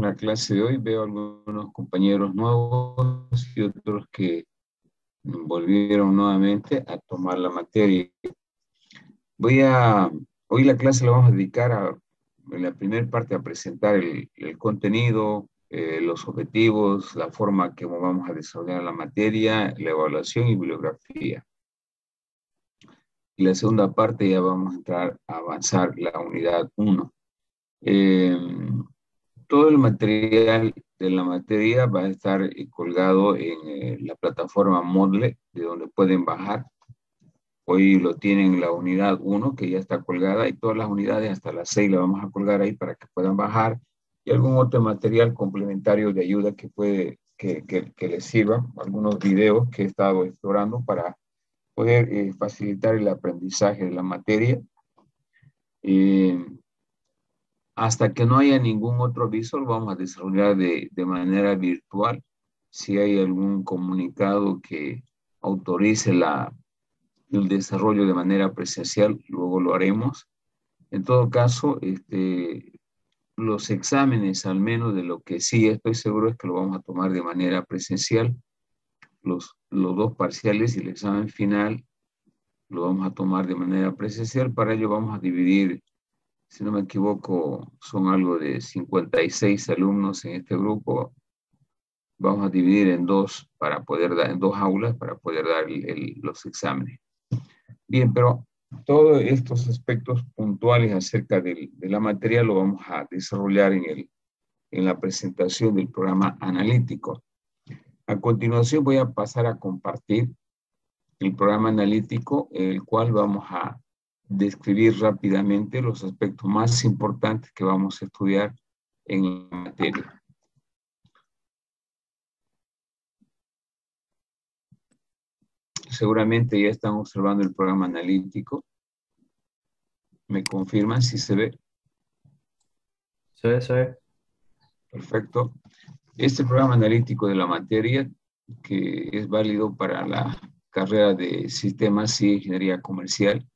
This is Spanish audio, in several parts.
la clase de hoy. Veo algunos compañeros nuevos y otros que volvieron nuevamente a tomar la materia. Voy a, hoy la clase la vamos a dedicar a, en la primera parte a presentar el, contenido, eh, los objetivos, la forma que vamos a desarrollar la materia, la evaluación y bibliografía. Y la segunda parte ya vamos a entrar a avanzar la unidad 1. Eh, todo el material de la materia va a estar eh, colgado en eh, la plataforma Moodle, de donde pueden bajar. Hoy lo tienen la unidad 1, que ya está colgada, y todas las unidades hasta las 6 la vamos a colgar ahí para que puedan bajar, y algún otro material complementario de ayuda que puede, que, les sirva, algunos videos que he estado explorando para poder eh, facilitar el aprendizaje de la materia. Hasta que no haya ningún otro aviso, lo vamos a desarrollar de, de manera virtual. Si hay algún comunicado que autorice la, el desarrollo de manera presencial, luego lo haremos. En todo caso, este, los exámenes, al menos de lo que sí estoy seguro es que lo vamos a tomar de manera presencial. Los, los dos parciales y el examen final lo vamos a tomar de manera presencial. Para ello vamos a dividir si no me equivoco, son algo de 56 alumnos en este grupo. Vamos a dividir en dos para poder dar, en dos aulas para poder dar los exámenes. Bien, pero todos estos aspectos puntuales acerca de, la materia lo vamos a desarrollar en, el, en la presentación del programa analítico. A continuación voy a pasar a compartir el programa analítico, el cual vamos a describir rápidamente los aspectos más importantes que vamos a estudiar en la materia. Seguramente ya están observando el programa analítico. ¿Me confirman si se ve? Se ve, se ve. Perfecto. Este programa analítico de la materia, que es válido para la carrera de sistemas y ingeniería comercial,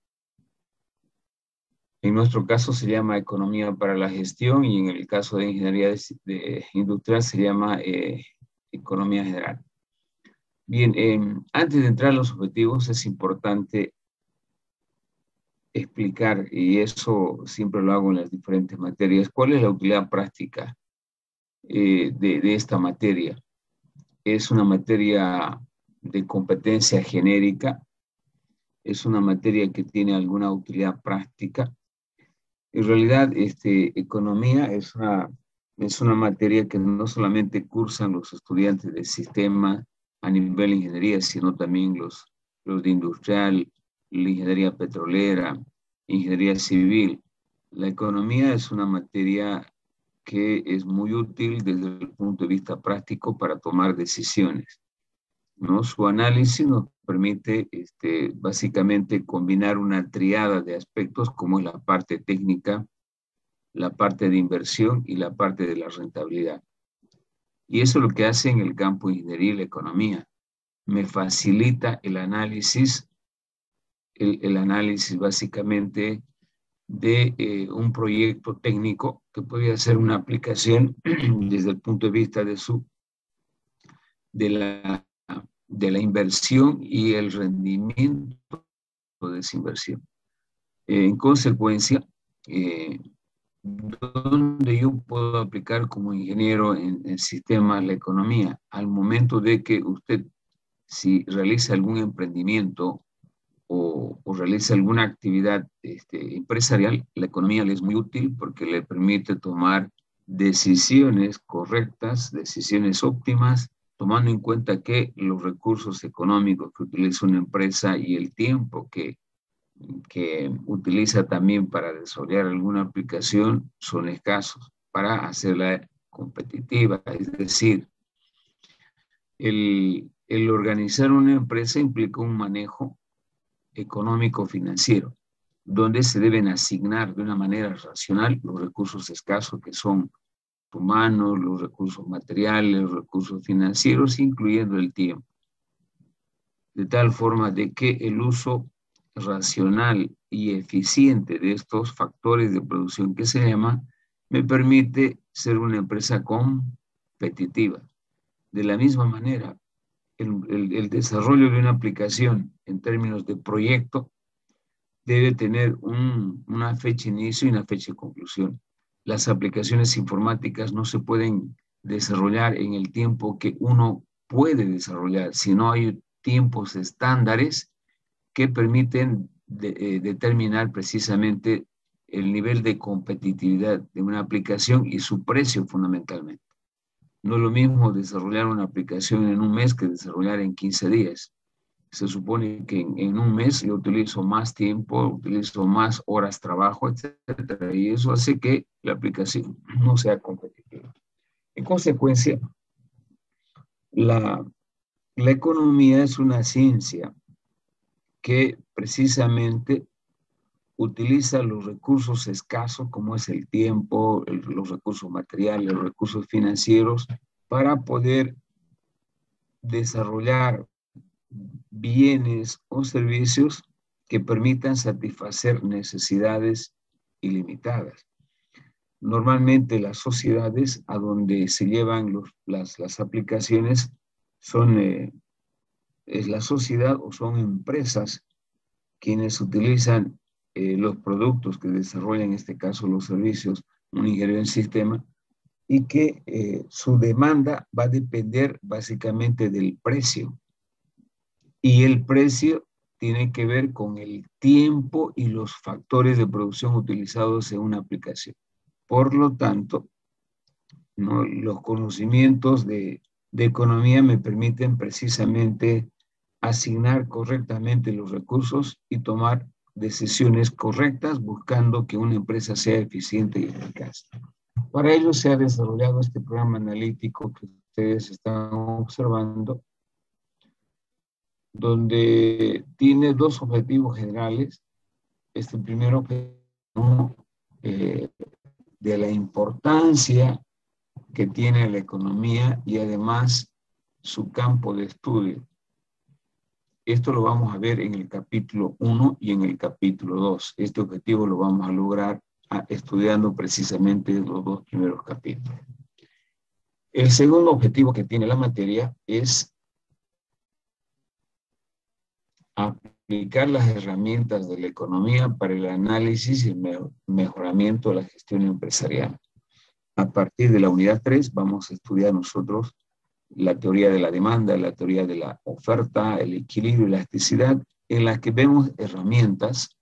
en nuestro caso se llama Economía para la Gestión y en el caso de Ingeniería Industrial se llama eh, Economía General. Bien, em, antes de entrar a los objetivos es importante explicar, y eso siempre lo hago en las diferentes materias, cuál es la utilidad práctica eh, de, de esta materia. Es una materia de competencia genérica, es una materia que tiene alguna utilidad práctica, en realidad, este, economía es una, es una materia que no solamente cursan los estudiantes del sistema a nivel de ingeniería, sino también los, los de industrial, la ingeniería petrolera, ingeniería civil. La economía es una materia que es muy útil desde el punto de vista práctico para tomar decisiones. ¿No? Su análisis nos permite este, básicamente combinar una triada de aspectos como es la parte técnica, la parte de inversión y la parte de la rentabilidad. Y eso es lo que hace en el campo ingeniería y la economía. Me facilita el análisis, el, análisis básicamente de eh, un proyecto técnico que podría ser una aplicación desde el punto de vista de su de la de la inversión y el rendimiento de esa inversión. en consecuencia, eh, ¿dónde yo puedo aplicar como ingeniero en el sistema la economía? Al momento de que usted, si realiza algún emprendimiento o, realiza alguna actividad este, empresarial, la economía le es muy útil porque le permite tomar decisiones correctas, decisiones óptimas, tomando en cuenta que los recursos económicos que utiliza una empresa y el tiempo que, que utiliza también para desarrollar alguna aplicación son escasos para hacerla competitiva. Es decir, el, el organizar una empresa implica un manejo económico-financiero, donde se deben asignar de una manera racional los recursos escasos que son humanos, los recursos materiales, los recursos financieros, incluyendo el tiempo. De tal forma de que el uso racional y eficiente de estos factores de producción que se llama me permite ser una empresa competitiva. De la misma manera, el, desarrollo de una aplicación en términos de proyecto debe tener una fecha inicio y una fecha de conclusión. Las aplicaciones informáticas no se pueden desarrollar en el tiempo que uno puede desarrollar, si no hay tiempos estándares que permiten eh, determinar precisamente el nivel de competitividad de una aplicación y su precio fundamentalmente. No es lo mismo desarrollar una aplicación en un mes que desarrollar en 15 días. Se supone que en, un mes yo utilizo más tiempo, utilizo más horas trabajo, etcétera, y eso hace que la aplicación no sea competitiva. En consecuencia, la, la economía es una ciencia que precisamente utiliza los recursos escasos, como es el tiempo, los recursos materiales, los recursos financieros, para poder desarrollar bienes o servicios que permitan satisfacer necesidades ilimitadas. Normalmente las sociedades a donde se llevan las, aplicaciones son eh, es la sociedad o son empresas quienes utilizan eh, los productos que desarrollan, en este caso los servicios, un ingeniero en sistema, y que eh, su demanda va a depender básicamente del precio. Y el precio tiene que ver con el tiempo y los factores de producción utilizados en una aplicación. Por lo tanto, los conocimientos de economía me permiten precisamente asignar correctamente los recursos y tomar decisiones correctas buscando que una empresa sea eficiente y eficaz. Para ello se ha desarrollado este programa analítico que ustedes están observando, donde tiene dos objetivos generales. Este primero objetivo eh, de la importancia que tiene la economía y además su campo de estudio. Esto lo vamos a ver en el capítulo 1 y en el capítulo 2. Este objetivo lo vamos a lograr ah, estudiando precisamente los dos primeros capítulos. El segundo objetivo que tiene la materia es aplicar las herramientas de la economía para el análisis y el mejoramiento de la gestión empresarial. A partir de la unidad 3 vamos a estudiar nosotros la teoría de la demanda, la teoría de la oferta, el equilibrio y la elasticidad, en la que vemos herramientas,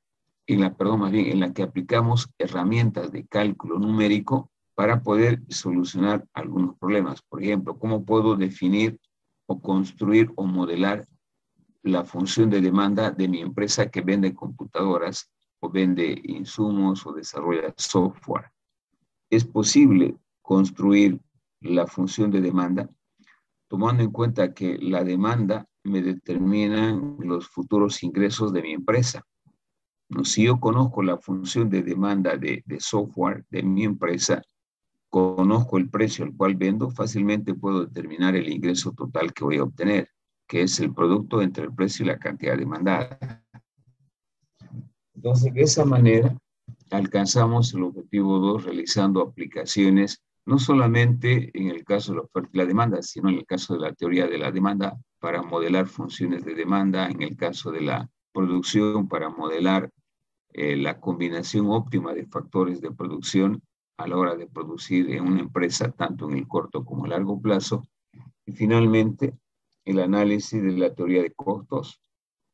en la, perdón, más bien, en la que aplicamos herramientas de cálculo numérico para poder solucionar algunos problemas. Por ejemplo, ¿cómo puedo definir o construir o modelar la función de demanda de mi empresa que vende computadoras o vende insumos o desarrolla software? Es posible construir la función de demanda tomando en cuenta que la demanda me determina los futuros ingresos de mi empresa. Si yo conozco la función de demanda de, software de mi empresa, conozco el precio al cual vendo, fácilmente puedo determinar el ingreso total que voy a obtener, que es el producto entre el precio y la cantidad demandada. Entonces, de esa manera, alcanzamos el objetivo 2 realizando aplicaciones no solamente en el caso de la oferta y la demanda, sino en el caso de la teoría de la demanda para modelar funciones de demanda, en el caso de la producción para modelar eh, la combinación óptima de factores de producción a la hora de producir en una empresa, tanto en el corto como a largo plazo. Y finalmente, el análisis de la teoría de costos,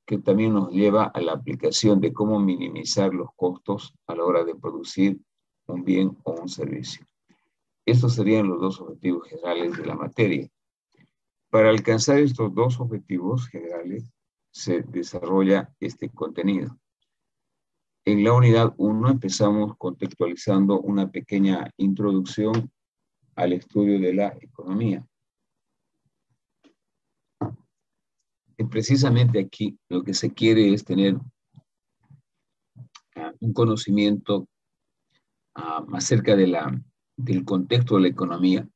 que también nos lleva a la aplicación de cómo minimizar los costos a la hora de producir un bien o un servicio. Estos serían los dos objetivos generales de la materia. Para alcanzar estos dos objetivos generales se desarrolla este contenido. En la unidad 1 empezamos contextualizando una pequeña introducción al estudio de la economía. Precisamente aquí lo que se quiere es tener ah, un conocimiento ah, acerca de la del contexto de la economía.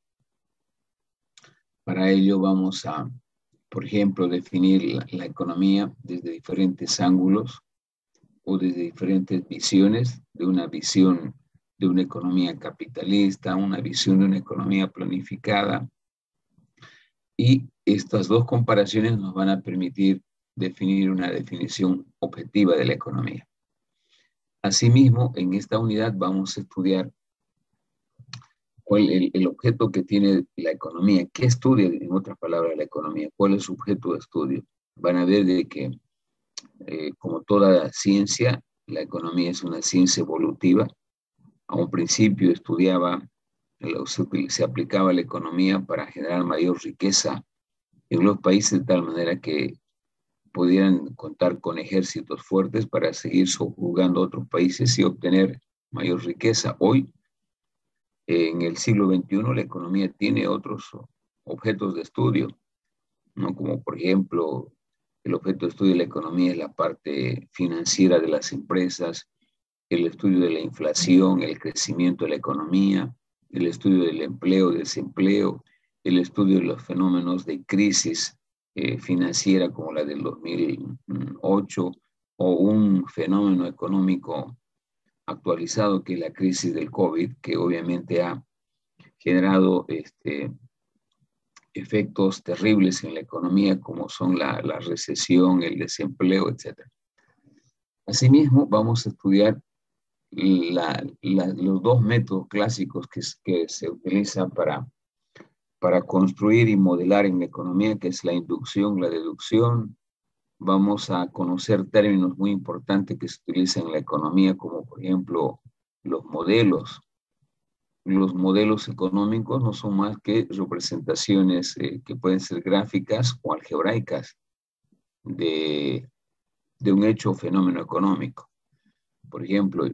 Para ello vamos a, por ejemplo, definir la, economía desde diferentes ángulos o desde diferentes visiones, de una visión de una economía capitalista, una visión de una economía planificada. Y estas dos comparaciones nos van a permitir definir una definición objetiva de la economía. Asimismo, en esta unidad vamos a estudiar cuál el, el objeto que tiene la economía, qué estudia, en otras palabras, la economía, cuál es su objeto de estudio. Van a ver de que, eh, como toda ciencia, la economía es una ciencia evolutiva. A un principio estudiaba, se aplicaba la economía para generar mayor riqueza en los países de tal manera que pudieran contar con ejércitos fuertes para seguir subjugando a otros países y obtener mayor riqueza. Hoy, en el siglo XXI, la economía tiene otros objetos de estudio, ¿no? como por ejemplo, el objeto de estudio de la economía es la parte financiera de las empresas, el estudio de la inflación, el crecimiento de la economía, el estudio del empleo, desempleo, el estudio de los fenómenos de crisis eh, financiera como la del 2008 o un fenómeno económico actualizado que es la crisis del COVID, que obviamente ha generado este, efectos terribles en la economía como son la, la recesión, el desempleo, etc. Asimismo, vamos a estudiar la, los dos métodos clásicos que, que se utilizan para para construir y modelar en la economía, que es la inducción, la deducción. Vamos a conocer términos muy importantes que se utilizan en la economía, como por ejemplo los modelos. Los modelos económicos no son más que representaciones eh, que pueden ser gráficas o algebraicas de, de un hecho o fenómeno económico. Por ejemplo,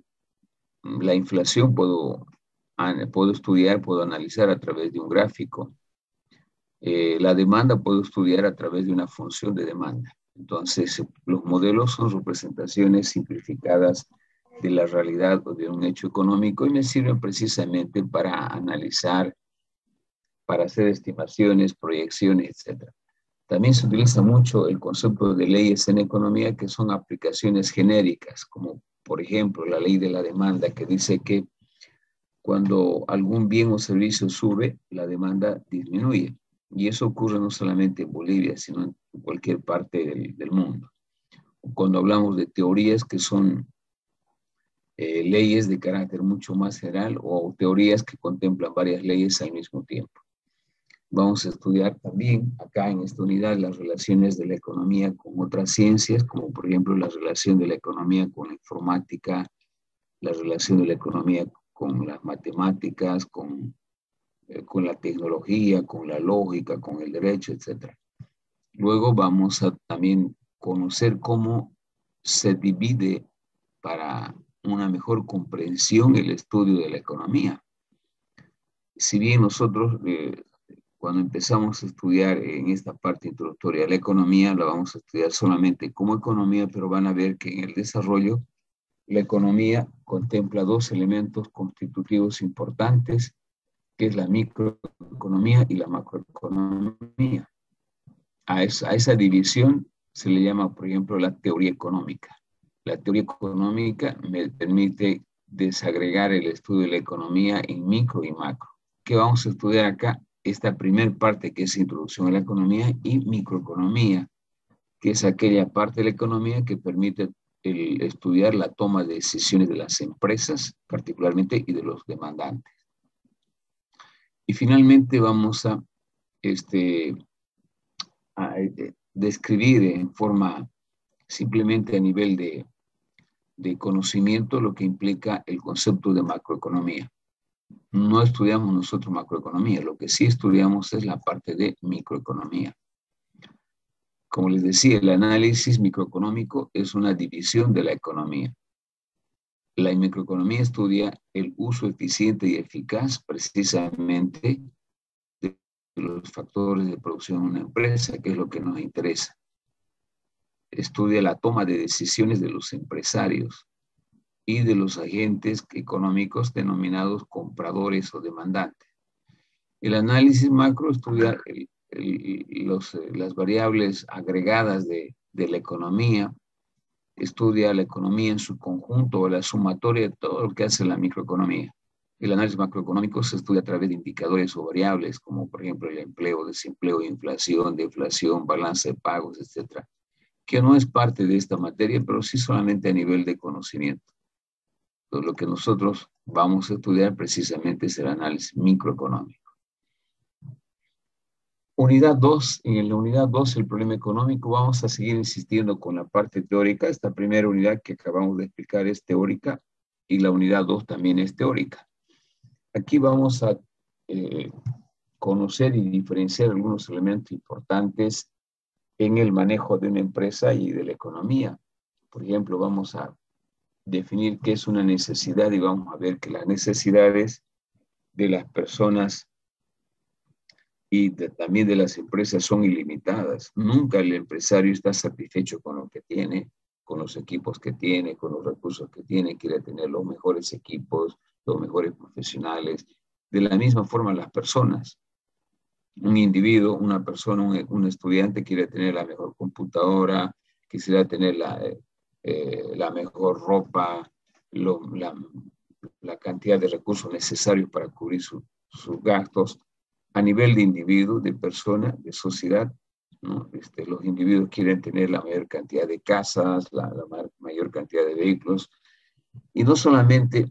la inflación puedo puedo estudiar, puedo analizar a través de un gráfico. Eh, la demanda puedo estudiar a través de una función de demanda. Entonces, los modelos son representaciones simplificadas de la realidad o de un hecho económico y me sirven precisamente para analizar, para hacer estimaciones, proyecciones, etc. También se utiliza mucho el concepto de leyes en economía que son aplicaciones genéricas, como por ejemplo la ley de la demanda que dice que cuando algún bien o servicio sube, la demanda disminuye. Y eso ocurre no solamente en Bolivia, sino en cualquier parte del, mundo. Cuando hablamos de teorías que son eh, leyes de carácter mucho más general o teorías que contemplan varias leyes al mismo tiempo. Vamos a estudiar también acá en esta unidad las relaciones de la economía con otras ciencias, como por ejemplo la relación de la economía con la informática, la relación de la economía con las matemáticas, con, eh, con la tecnología, con la lógica, con el derecho, etc. Luego vamos a también conocer cómo se divide para una mejor comprensión el estudio de la economía. Si bien nosotros eh, cuando empezamos a estudiar en esta parte introductoria la economía, la vamos a estudiar solamente como economía, pero van a ver que en el desarrollo la economía contempla dos elementos constitutivos importantes, que es la microeconomía y la macroeconomía. A esa, a esa división se le llama, por ejemplo, la teoría económica. La teoría económica me permite desagregar el estudio de la economía en micro y macro. ¿Qué vamos a estudiar acá? Esta primera parte que es introducción a la economía y microeconomía, que es aquella parte de la economía que permite el estudiar la toma de decisiones de las empresas, particularmente, y de los demandantes. Y finalmente vamos a, este, eh, describir en forma simplemente a nivel de, de conocimiento lo que implica el concepto de macroeconomía. No estudiamos nosotros macroeconomía, lo que sí estudiamos es la parte de microeconomía. Como les decía, el análisis microeconómico es una división de la economía. La microeconomía estudia el uso eficiente y eficaz precisamente de los factores de producción de una empresa, que es lo que nos interesa. Estudia la toma de decisiones de los empresarios y de los agentes económicos denominados compradores o demandantes. El análisis macro estudia el los, eh, las variables agregadas de, de, la economía, estudia la economía en su conjunto o la sumatoria de todo lo que hace la microeconomía. El análisis macroeconómico se estudia a través de indicadores o variables, como por ejemplo el empleo, desempleo, inflación, deflación, balance de pagos, etcétera, que no es parte de esta materia, pero sí solamente a nivel de conocimiento. Lo que nosotros vamos a estudiar precisamente es el análisis microeconómico. Unidad 2, en la unidad 2, el problema económico, vamos a seguir insistiendo con la parte teórica. Esta primera unidad que acabamos de explicar es teórica y la unidad 2 también es teórica. Aquí vamos a eh, conocer y diferenciar algunos elementos importantes en el manejo de una empresa y de la economía. Por ejemplo, vamos a definir qué es una necesidad y vamos a ver que las necesidades de las personas y también de las empresas son ilimitadas. Nunca el empresario está satisfecho con lo que tiene, con los equipos que tiene, con los recursos que tiene, quiere tener los mejores equipos, los mejores profesionales. De la misma forma las personas. Un individuo, una persona, un, estudiante quiere tener la mejor computadora, quisiera tener la, eh, la mejor ropa, la, la, cantidad de recursos necesarios para cubrir sus gastos. A nivel de individuo, de persona, de sociedad, este, los individuos quieren tener la mayor cantidad de casas, la, mayor cantidad de vehículos, y no solamente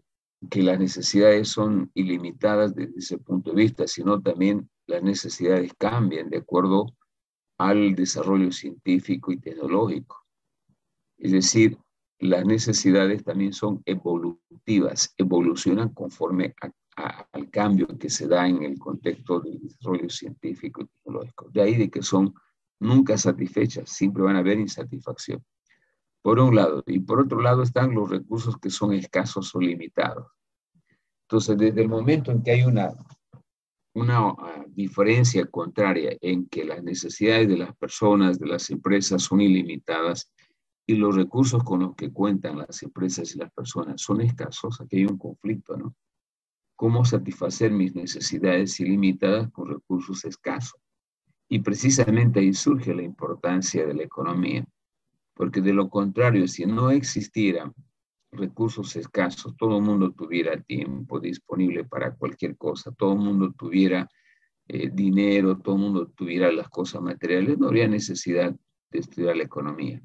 que las necesidades son ilimitadas desde ese punto de vista, sino también las necesidades cambian de acuerdo al desarrollo científico y tecnológico. Es decir, las necesidades también son evolutivas, evolucionan conforme al cambio que se da en el contexto del desarrollo científico y tecnológico. De ahí de que son nunca satisfechas, siempre van a haber insatisfacción. Por un lado. Y por otro lado están los recursos que son escasos o limitados. Entonces, desde el momento en que hay una, una ah, diferencia contraria en que las necesidades de las personas, de las empresas son ilimitadas y los recursos con los que cuentan las empresas y las personas son escasos, aquí hay un conflicto, ¿no? cómo satisfacer mis necesidades ilimitadas con recursos escasos. Y precisamente ahí surge la importancia de la economía, porque de lo contrario, si no existieran recursos escasos, todo el mundo tuviera tiempo disponible para cualquier cosa, todo el mundo tuviera eh, dinero, todo el mundo tuviera las cosas materiales, no habría necesidad de estudiar la economía.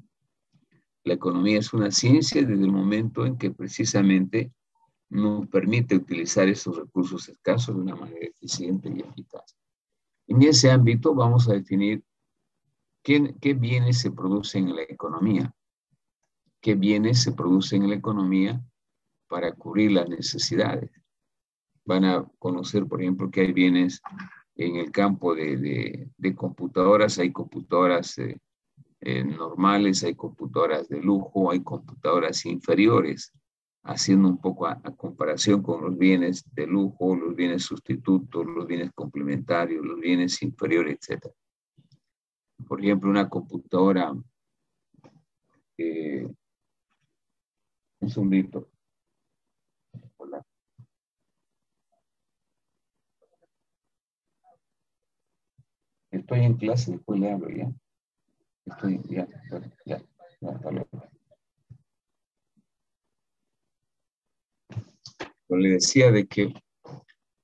La economía es una ciencia desde el momento en que precisamente nos permite utilizar esos recursos escasos de una manera eficiente y eficaz. En ese ámbito vamos a definir qué, bienes se producen en la economía, qué bienes se producen en la economía para cubrir las necesidades. Van a conocer, por ejemplo, que hay bienes en el campo de, de, computadoras, hay computadoras eh, eh, normales, hay computadoras de lujo, hay computadoras inferiores haciendo un poco a, comparación con los bienes de lujo, los bienes sustitutos, los bienes complementarios, los bienes inferiores, etc. Por ejemplo, una computadora, eh, un segundito. Hola. Estoy en clase, después le hablo ya. Estoy, ya, ya, ya, hasta luego. le decía de que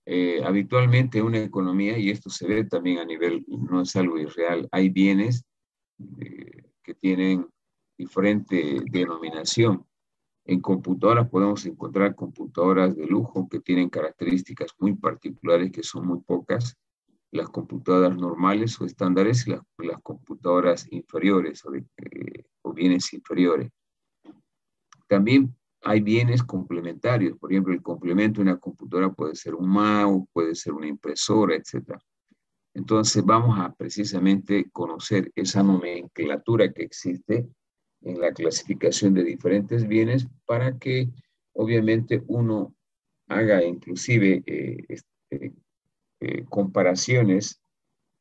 eh, habitualmente una economía, y esto se ve también a nivel, no es algo irreal, hay bienes eh, que tienen diferente denominación. En computadoras podemos encontrar computadoras de lujo que tienen características muy particulares que son muy pocas, las computadoras normales o estándares y las, computadoras inferiores o, eh, o bienes inferiores. También hay bienes complementarios. Por ejemplo, el complemento de una computadora puede ser un mouse, puede ser una impresora, etc. Entonces vamos a precisamente conocer esa nomenclatura que existe en la clasificación de diferentes bienes para que obviamente uno haga inclusive este, eh, comparaciones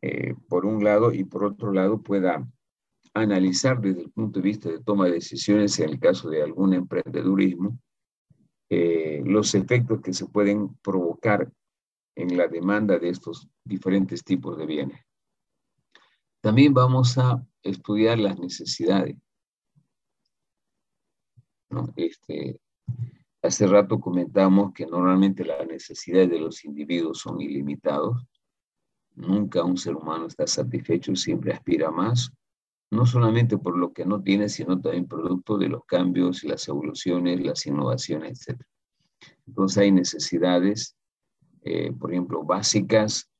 eh, por un lado y por otro lado pueda analizar desde el punto de vista de toma de decisiones en el caso de algún emprendedurismo, eh, los efectos que se pueden provocar en la demanda de estos diferentes tipos de bienes. También vamos a estudiar las necesidades. Este, hace rato comentamos que normalmente las necesidades de los individuos son ilimitados. Nunca un ser humano está satisfecho, siempre aspira más, no solamente por lo que no tiene, sino también producto de los cambios, las evoluciones, las innovaciones, etc. Entonces hay necesidades, eh, por ejemplo, básicas,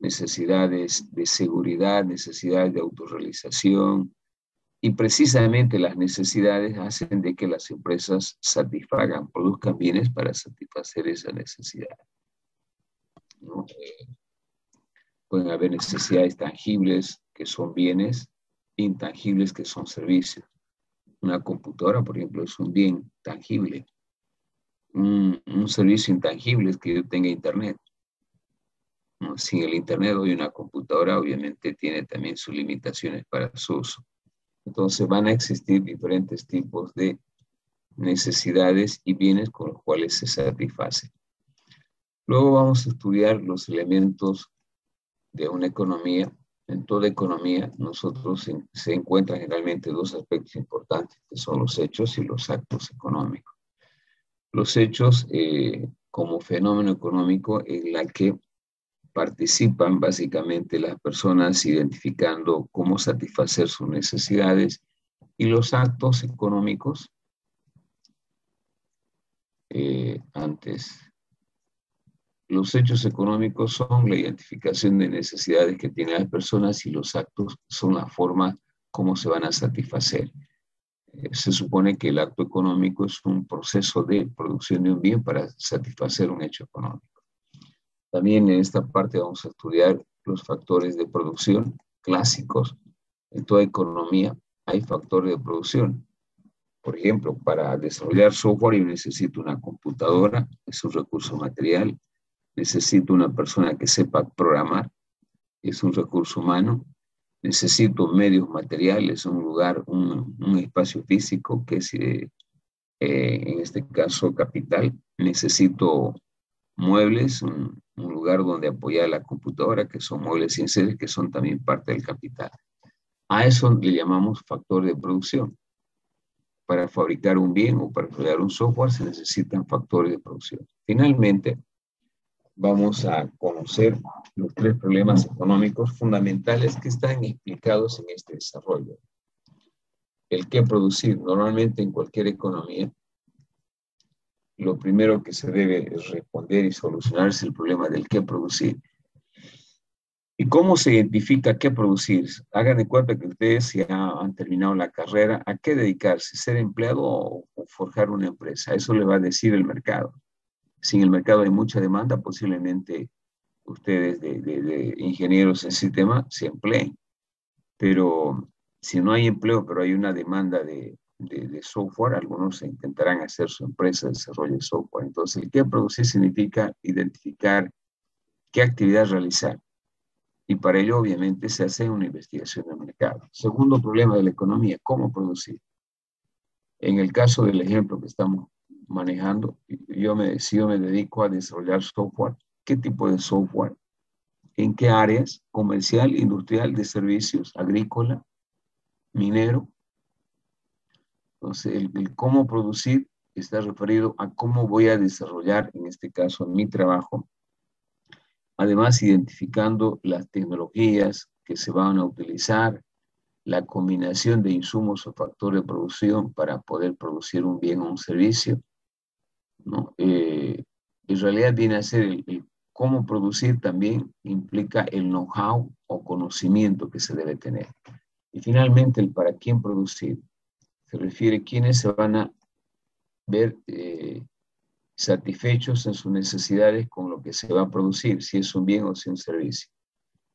necesidades de seguridad, necesidades de autorrealización, y precisamente las necesidades hacen de que las empresas satisfagan, produzcan bienes para satisfacer esa necesidad. Pueden haber necesidades tangibles que son bienes, intangibles que son servicios. Una computadora, por ejemplo, es un bien tangible. Un, servicio intangible es que yo tenga internet. Sin el internet hoy una computadora obviamente tiene también sus limitaciones para su uso. Entonces van a existir diferentes tipos de necesidades y bienes con los cuales se satisface. Luego vamos a estudiar los elementos de una economía. En toda economía nosotros se, encuentran generalmente dos aspectos importantes, que son los hechos y los actos económicos. Los hechos eh, como fenómeno económico en la que participan básicamente las personas identificando cómo satisfacer sus necesidades y los actos económicos eh, antes. Los hechos económicos son la identificación de necesidades que tienen las personas y los actos son la forma como se van a satisfacer. Eh, se supone que el acto económico es un proceso de producción de un bien para satisfacer un hecho económico. También en esta parte vamos a estudiar los factores de producción clásicos. En toda economía hay factores de producción. Por ejemplo, para desarrollar software yo necesito una computadora, es un recurso material. Necesito una persona que sepa programar, es un recurso humano. Necesito medios materiales, un lugar, un, espacio físico que es, eh, eh, en este caso, capital. Necesito muebles, un, lugar donde apoyar la computadora, que son muebles sin sedes, que son también parte del capital. A eso le llamamos factor de producción. Para fabricar un bien o para crear un software se necesitan factores de producción. Finalmente, vamos a conocer los tres problemas económicos fundamentales que están explicados en este desarrollo. El qué producir. Normalmente en cualquier economía lo primero que se debe responder y solucionar es el problema del qué producir. ¿Y cómo se identifica qué producir? Hagan de cuenta que ustedes ya han terminado la carrera, ¿a qué dedicarse? ¿Ser empleado o, forjar una empresa? Eso le va a decir el mercado. Si en el mercado hay mucha demanda, posiblemente ustedes de, de ingenieros en sistema se empleen. Pero si no hay empleo, pero hay una demanda de, de, software, algunos intentarán hacer su empresa de desarrollo de software. Entonces, el que producir significa identificar qué actividad realizar. Y para ello, obviamente, se hace una investigación de mercado. Segundo problema de la economía, cómo producir. En el caso del ejemplo que estamos manejando, yo me, si yo me dedico a desarrollar software, ¿qué tipo de software? ¿En qué áreas? Comercial, industrial, de servicios, agrícola, minero, entonces, el, cómo producir está referido a cómo voy a desarrollar, en este caso, mi trabajo. Además, identificando las tecnologías que se van a utilizar, la combinación de insumos o factores de producción para poder producir un bien o un servicio. ¿no? Eh, en realidad viene a ser el, cómo producir también implica el know-how o conocimiento que se debe tener. Y finalmente el para quién producir se refiere a quienes se van a ver eh, satisfechos en sus necesidades con lo que se va a producir, si es un bien o si es un servicio,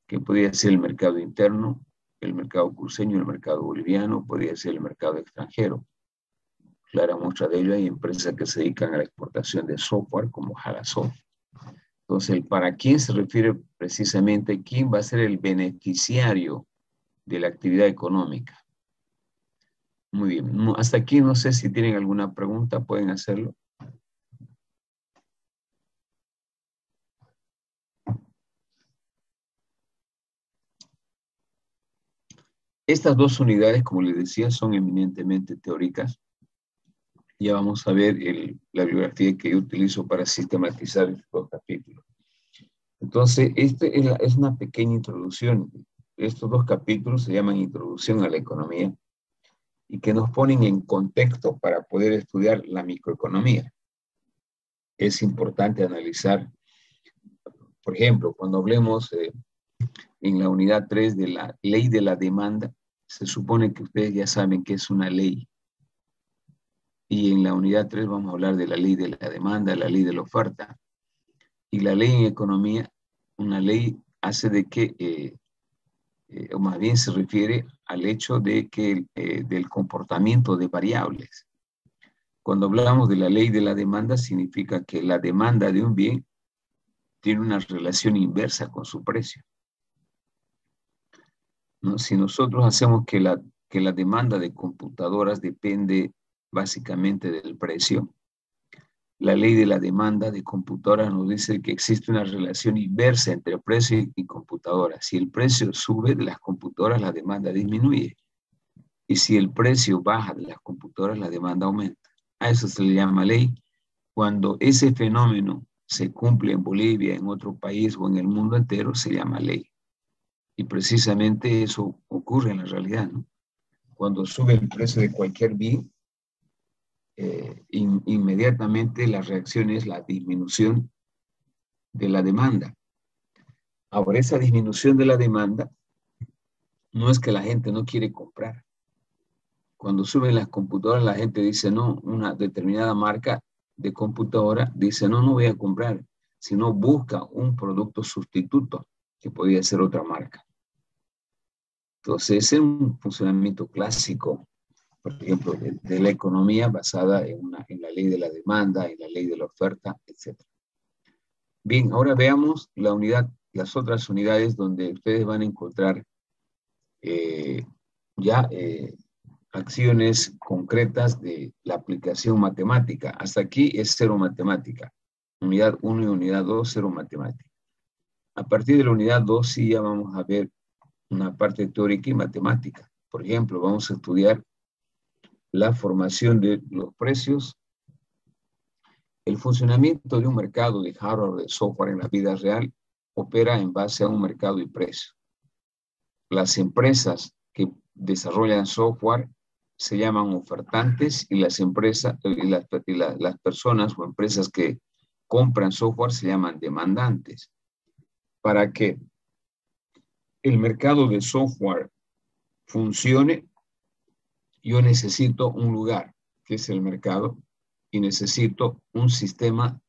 que podría ser el mercado interno, el mercado cruceño, el mercado boliviano, podría ser el mercado extranjero. Clara muestra de ello hay empresas que se dedican a la exportación de software como Halasoft. Entonces, el para quién se refiere precisamente quién va a ser el beneficiario de la actividad económica. Muy bien. Hasta aquí no sé si tienen alguna pregunta, pueden hacerlo. Estas dos unidades, como les decía, son eminentemente teóricas. Ya vamos a ver la bibliografía que yo utilizo para sistematizar estos capítulos. Entonces, este es, es una pequeña introducción. Estos dos capítulos se llaman Introducción a la Economía y que nos ponen en contexto para poder estudiar la microeconomía. Es importante analizar, por ejemplo, cuando hablemos en la unidad 3 de la ley de la demanda, se supone que ustedes ya saben que es una ley. Y en la unidad 3 vamos a hablar de la ley de la demanda, la ley de la oferta. Y la ley en economía, una ley hace de que, eh, eh, o más bien se refiere al hecho de que eh, del comportamiento de variables. Cuando hablamos de la ley de la demanda, significa que la demanda de un bien tiene una relación inversa con su precio. Si nosotros hacemos que la, que la demanda de computadoras depende básicamente del precio, la ley de la demanda de computadoras nos dice que existe una relación inversa entre precio y computadora. Si el precio sube de las computadoras, la demanda disminuye. Y si el precio baja de las computadoras, la demanda aumenta. A eso se le llama ley. Cuando ese fenómeno se cumple en Bolivia, en otro país o en el mundo entero, se llama ley. Y precisamente eso ocurre en la realidad. Cuando sube el precio de cualquier bien, eh, inmediatamente la reacción es la disminución de la demanda. Ahora, esa disminución de la demanda no es que la gente no quiere comprar. Cuando suben las computadoras, la gente dice, no, una determinada marca de computadora dice, no, no voy a comprar, sino busca un producto sustituto que podría ser otra marca. Entonces, es un funcionamiento clásico por ejemplo, de, la economía basada en, una, en, la ley de la demanda, en la ley de la oferta, etc. Bien, ahora veamos la unidad, las otras unidades donde ustedes van a encontrar eh, ya eh, acciones concretas de la aplicación matemática. Hasta aquí es cero matemática. Unidad 1 y unidad 2, cero matemática. A partir de la unidad 2 sí ya vamos a ver una parte teórica y matemática. Por ejemplo, vamos a estudiar la formación de los precios, el funcionamiento de un mercado de hardware de software en la vida real opera en base a un mercado y precio. Las empresas que desarrollan software se llaman ofertantes y las empresas y las, las personas o empresas que compran software se llaman demandantes. Para que el mercado de software funcione, yo necesito un lugar, que es el mercado, y necesito un sistema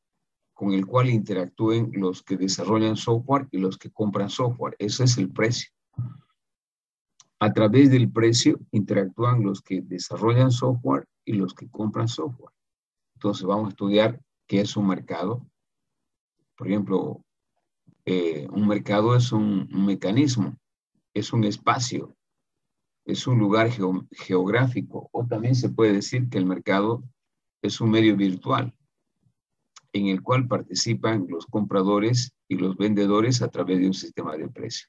con el cual interactúen los que desarrollan software y los que compran software. Ese es el precio. A través del precio interactúan los que desarrollan software y los que compran software. Entonces vamos a estudiar qué es un mercado. Por ejemplo, eh, un mercado es un mecanismo, es un espacio es un lugar geográfico o también se puede decir que el mercado es un medio virtual en el cual participan los compradores y los vendedores a través de un sistema de precio.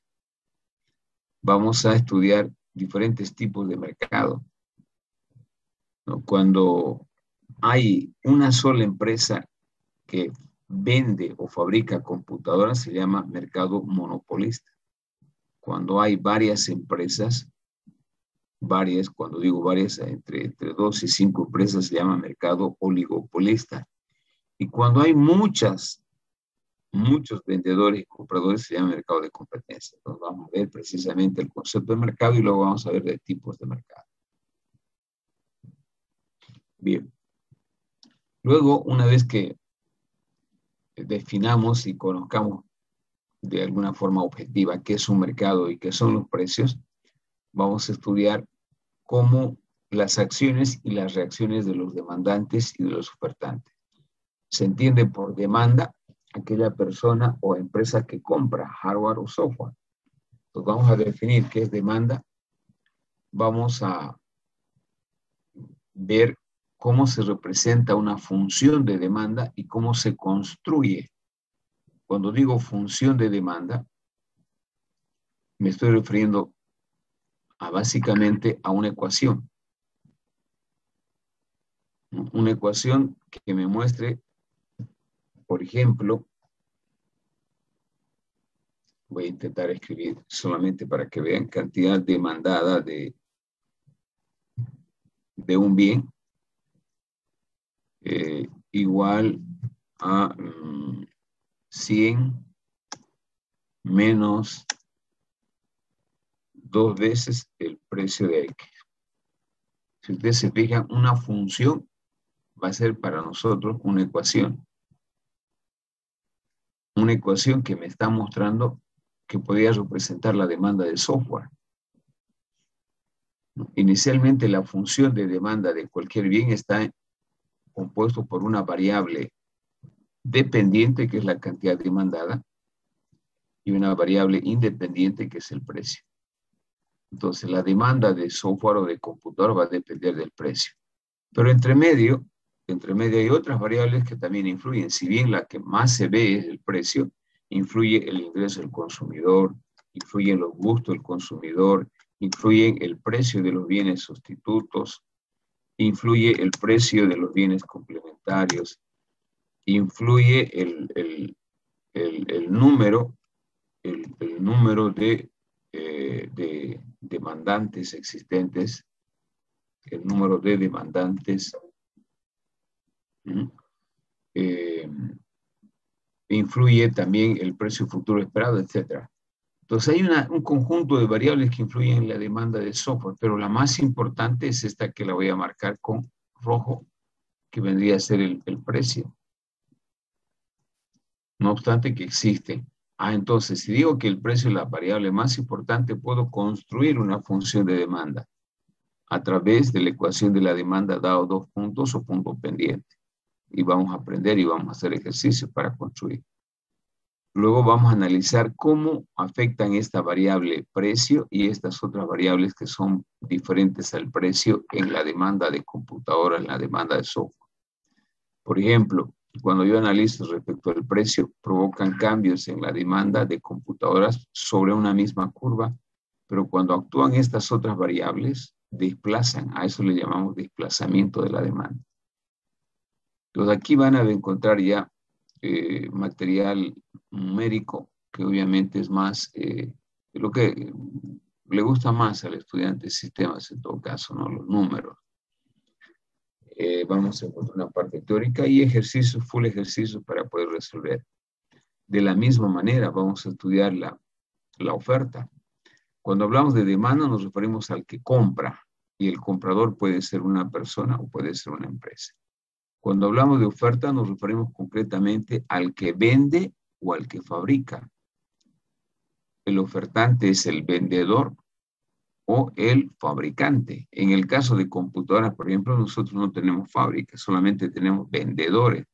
Vamos a estudiar diferentes tipos de mercado. Cuando hay una sola empresa que vende o fabrica computadoras, se llama mercado monopolista. Cuando hay varias empresas varias, cuando digo varias, entre, entre dos y cinco empresas se llama mercado oligopolista. Y cuando hay muchas, muchos vendedores y compradores se llama mercado de competencia. Entonces vamos a ver precisamente el concepto de mercado y luego vamos a ver de tipos de mercado. Bien. Luego, una vez que definamos y conozcamos de alguna forma objetiva qué es un mercado y qué son los precios, vamos a estudiar como las acciones y las reacciones de los demandantes y de los ofertantes. Se entiende por demanda aquella persona o empresa que compra hardware o software. Entonces vamos a definir qué es demanda. Vamos a ver cómo se representa una función de demanda y cómo se construye. Cuando digo función de demanda, me estoy refiriendo básicamente a una ecuación. una ecuación que me muestre, por ejemplo, voy a intentar escribir solamente para que vean cantidad demandada de, de un bien eh, igual a 100 mm, menos dos veces el precio de X. Si ustedes se fijan, una función va a ser para nosotros una ecuación. Una ecuación que me está mostrando que podría representar la demanda de software. Inicialmente la función de demanda de cualquier bien está compuesto por una variable dependiente, que es la cantidad demandada, y una variable independiente, que es el precio. Entonces, la demanda de software o de computador va a depender del precio. Pero entre medio, entre medio hay otras variables que también influyen. Si bien la que más se ve es el precio, influye el ingreso del consumidor, influyen los gustos del consumidor, influyen el precio de los bienes sustitutos, influye el precio de los bienes complementarios, influye el, número, el, número de, eh, de, demandantes existentes, el número de demandantes, eh, influye también el precio futuro esperado, etc. Entonces hay un conjunto de variables que influyen en la demanda de software, pero la más importante es esta que la voy a marcar con rojo, que vendría a ser el, el precio. No obstante que existe. Ah, entonces, si digo que el precio es la variable más importante, puedo construir una función de demanda a través de la ecuación de la demanda dado dos puntos o punto pendiente y vamos a aprender y vamos a hacer ejercicios para construir. Luego vamos a analizar cómo afectan esta variable precio y estas otras variables que son diferentes al precio en la demanda de computadoras, en la demanda de software. Por ejemplo, cuando yo analizo respecto al precio, provocan cambios en la demanda de computadoras sobre una misma curva, pero cuando actúan estas otras variables, desplazan, a eso le llamamos desplazamiento de la demanda. Entonces aquí van a encontrar ya eh, material numérico, que obviamente es más, eh, lo que le gusta más al estudiante de sistemas en todo caso, ¿no? Los números. Eh, vamos a encontrar una parte teórica y ejercicios, full ejercicios para poder resolver. De la misma manera, vamos a estudiar la, la oferta. Cuando hablamos de demanda, nos referimos al que compra y el comprador puede ser una persona o puede ser una empresa. Cuando hablamos de oferta nos referimos concretamente al que vende o al que fabrica. El ofertante es el vendedor o el fabricante. En el caso de computadoras, por ejemplo, nosotros no tenemos fábrica, solamente tenemos vendedores.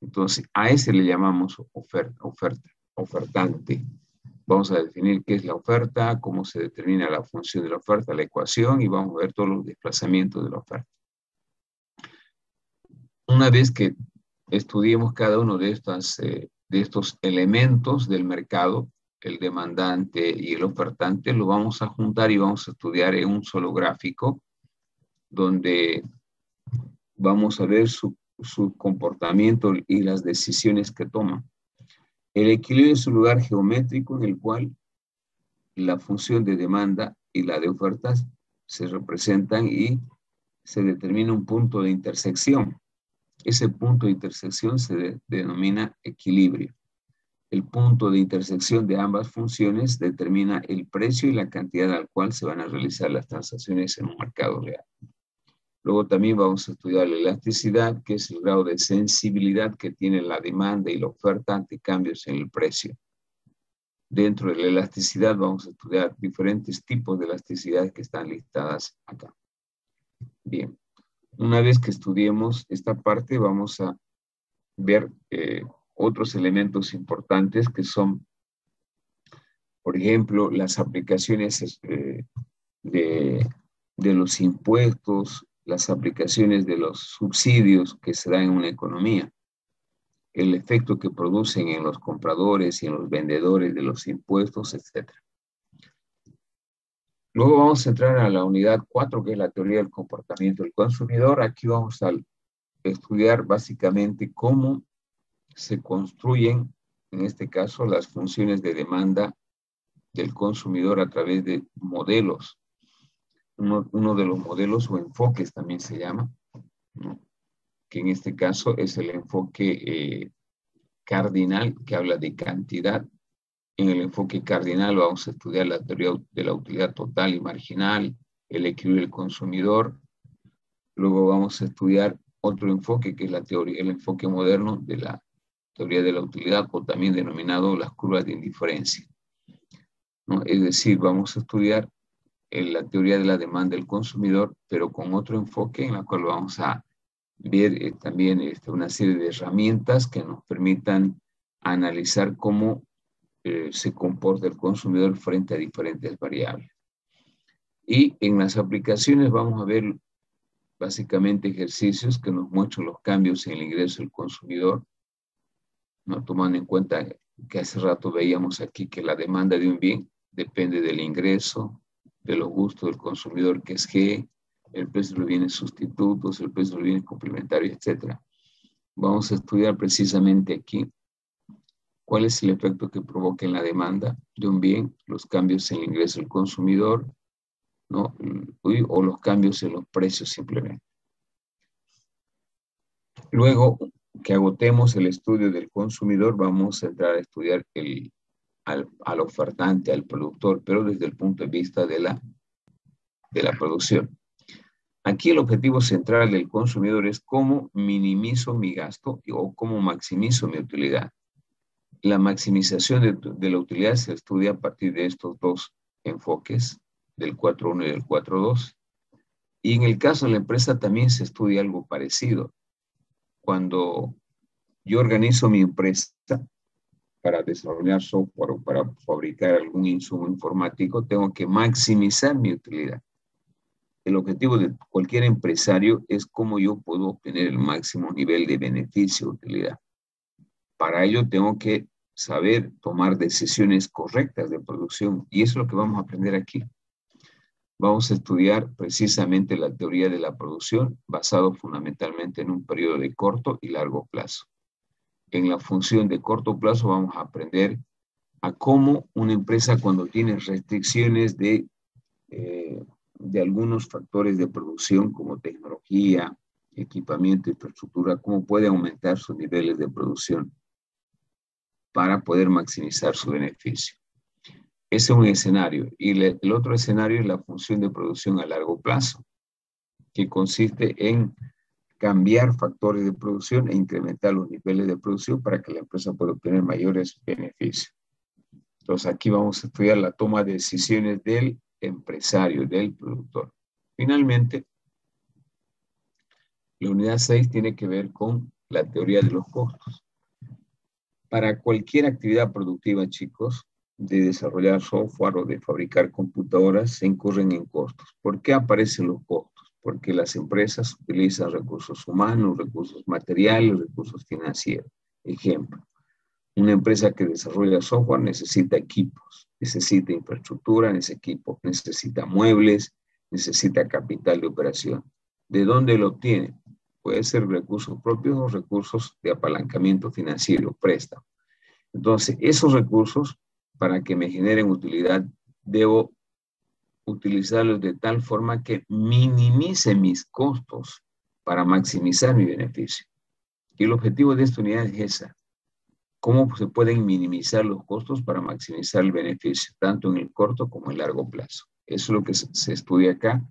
Entonces, a ese le llamamos oferta, oferta, ofertante. Vamos a definir qué es la oferta, cómo se determina la función de la oferta, la ecuación y vamos a ver todos los desplazamientos de la oferta. Una vez que estudiemos cada uno de, estas, eh, de estos elementos del mercado, el demandante y el ofertante, lo vamos a juntar y vamos a estudiar en un solo gráfico donde vamos a ver su, su comportamiento y las decisiones que toma. El equilibrio es un lugar geométrico en el cual la función de demanda y la de ofertas se representan y se determina un punto de intersección. Ese punto de intersección se denomina equilibrio. El punto de intersección de ambas funciones determina el precio y la cantidad al cual se van a realizar las transacciones en un mercado real. Luego también vamos a estudiar la elasticidad, que es el grado de sensibilidad que tiene la demanda y la oferta ante cambios en el precio. Dentro de la elasticidad vamos a estudiar diferentes tipos de elasticidad que están listadas acá. Bien, una vez que estudiemos esta parte, vamos a ver eh, otros elementos importantes que son, por ejemplo, las aplicaciones este, de, de los impuestos, las aplicaciones de los subsidios que se dan en una economía, el efecto que producen en los compradores y en los vendedores de los impuestos, etc. Luego vamos a entrar a la unidad 4, que es la teoría del comportamiento del consumidor. Aquí vamos a estudiar básicamente cómo se construyen, en este caso, las funciones de demanda del consumidor a través de modelos. Uno, de los modelos o enfoques también se llama, que en este caso es el enfoque eh, cardinal que habla de cantidad. En el enfoque cardinal vamos a estudiar la teoría de la utilidad total y marginal, el equilibrio del consumidor. Luego vamos a estudiar otro enfoque que es la teoría, el enfoque moderno de la teoría de la utilidad o también denominado las curvas de indiferencia. Es decir, vamos a estudiar en la teoría de la demanda del consumidor, pero con otro enfoque en la cual vamos a ver eh, también este, una serie de herramientas que nos permitan analizar cómo eh, se comporta el consumidor frente a diferentes variables. Y en las aplicaciones vamos a ver básicamente ejercicios que nos muestran los cambios en el ingreso del consumidor, ¿no? tomando en cuenta que hace rato veíamos aquí que la demanda de un bien depende del ingreso, de los gustos del consumidor, que es G, el precio de los bienes sustitutos, el precio de los bienes complementarios, etc. Vamos a estudiar precisamente aquí cuál es el efecto que provoca en la demanda de un bien, los cambios en el ingreso del consumidor, ¿no? o los cambios en los precios simplemente. Luego que agotemos el estudio del consumidor, vamos a entrar a estudiar el, al, al, ofertante, al productor, pero desde el punto de vista de la, de la producción. Aquí el objetivo central del consumidor es cómo minimizo mi gasto o cómo maximizo mi utilidad. La maximización de, de la utilidad se estudia a partir de estos dos enfoques, del 4.1 y del 4.2. Y en el caso de la empresa también se estudia algo parecido. Cuando yo organizo mi empresa para desarrollar software o para fabricar algún insumo informático, tengo que maximizar mi utilidad. El objetivo de cualquier empresario es cómo yo puedo obtener el máximo nivel de beneficio utilidad. Para ello tengo que saber tomar decisiones correctas de producción y eso es lo que vamos a aprender aquí. Vamos a estudiar precisamente la teoría de la producción basado fundamentalmente en un periodo de corto y largo plazo. En la función de corto plazo vamos a aprender a cómo una empresa cuando tiene restricciones de eh, de algunos factores de producción como tecnología, equipamiento, infraestructura, cómo puede aumentar sus niveles de producción para poder maximizar su beneficio. Ese es un escenario. Y el otro escenario es la función de producción a largo plazo, que consiste en cambiar factores de producción e incrementar los niveles de producción para que la empresa pueda obtener mayores beneficios. Entonces aquí vamos a estudiar la toma de decisiones del empresario, del productor. Finalmente, la unidad 6 tiene que ver con la teoría de los costos. Para cualquier actividad productiva, chicos, de desarrollar software o de fabricar computadoras, se incurren en costos. ¿Por qué aparecen los costos? Porque las empresas utilizan recursos humanos, recursos materiales, recursos financieros. Ejemplo, una empresa que desarrolla software necesita equipos necesita infraestructura, necesita equipo, necesita muebles, necesita capital de operación. ¿De dónde lo obtiene? Puede ser recursos propios o recursos de apalancamiento financiero, préstamo. Entonces, esos recursos, para que me generen utilidad, debo utilizarlos de tal forma que minimice mis costos para maximizar mi beneficio. Y el objetivo de esta unidad es esa, cómo se pueden minimizar los costos para maximizar el beneficio, tanto en el corto como en el largo plazo. Eso es lo que se estudia acá,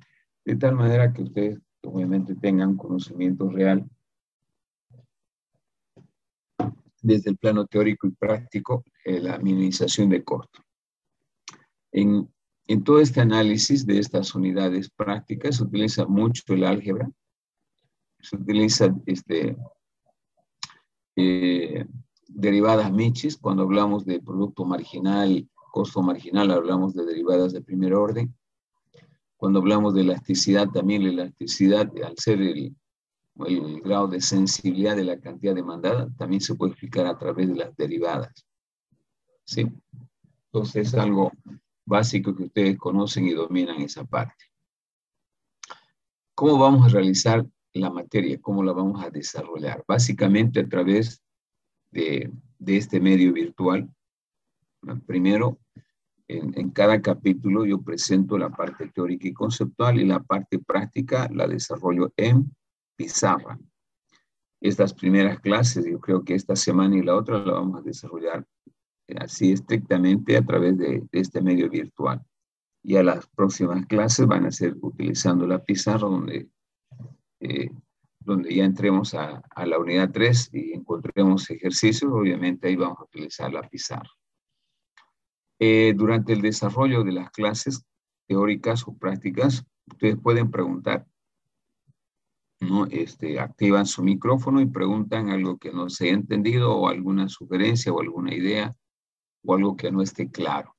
de tal manera que ustedes obviamente tengan conocimiento real desde el plano teórico y práctico, eh, la minimización de costos. En, en todo este análisis de estas unidades prácticas se utiliza mucho el álgebra, se utiliza este, eh, derivadas Michis, cuando hablamos de producto marginal, costo marginal, hablamos de derivadas de primer orden. Cuando hablamos de elasticidad, también la elasticidad, al ser el, el grado de sensibilidad de la cantidad demandada, también se puede explicar a través de las derivadas. ¿Sí? Entonces es algo básico que ustedes conocen y dominan esa parte. ¿Cómo vamos a realizar la materia? ¿Cómo la vamos a desarrollar? Básicamente a través de, este medio virtual. Primero, en, cada capítulo yo presento la parte teórica y conceptual y la parte práctica la desarrollo en pizarra. Estas primeras clases, yo creo que esta semana y la otra la vamos a desarrollar así estrictamente a través de, este medio virtual. Y a las próximas clases van a ser utilizando la pizarra donde, eh, donde ya entremos a, la unidad 3 y encontremos ejercicios, obviamente ahí vamos a utilizar la pizarra. Eh, durante el desarrollo de las clases teóricas o prácticas, ustedes pueden preguntar ¿no? Este, activan su micrófono y preguntan algo que no se ha entendido o alguna sugerencia o alguna idea o algo que no esté claro.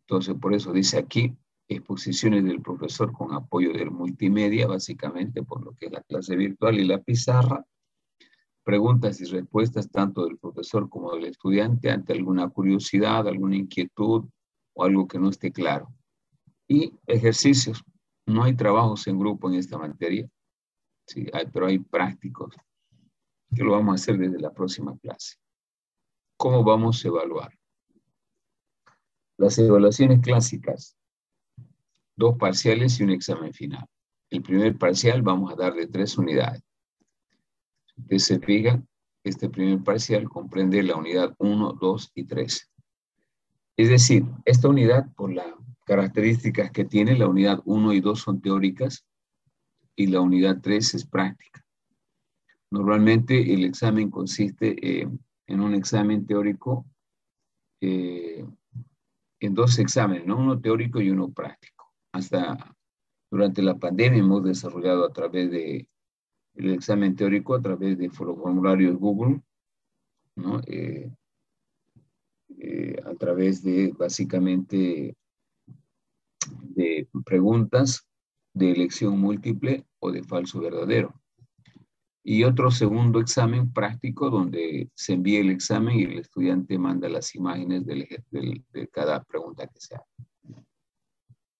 Entonces, por eso dice aquí, exposiciones del profesor con apoyo del multimedia, básicamente por lo que es la clase virtual y la pizarra, preguntas y respuestas tanto del profesor como del estudiante ante alguna curiosidad, alguna inquietud o algo que no esté claro. Y ejercicios. No hay trabajos en grupo en esta materia Sí, hay, pero hay prácticos que lo vamos a hacer desde la próxima clase. ¿Cómo vamos a evaluar? Las evaluaciones clásicas, dos parciales y un examen final. El primer parcial vamos a darle tres unidades. Usted se fija, este primer parcial comprende la unidad 1, 2 y 3. Es decir, esta unidad, por las características que tiene, la unidad 1 y 2 son teóricas, y la unidad 3 es práctica. Normalmente el examen consiste eh, en un examen teórico, eh, en dos exámenes, ¿no? uno teórico y uno práctico. Hasta durante la pandemia hemos desarrollado a través de el examen teórico, a través de formularios Google, ¿no? Eh, a través de básicamente de preguntas de elección múltiple o de falso verdadero. Y otro segundo examen práctico donde se envía el examen y el estudiante manda las imágenes de cada pregunta que se haga.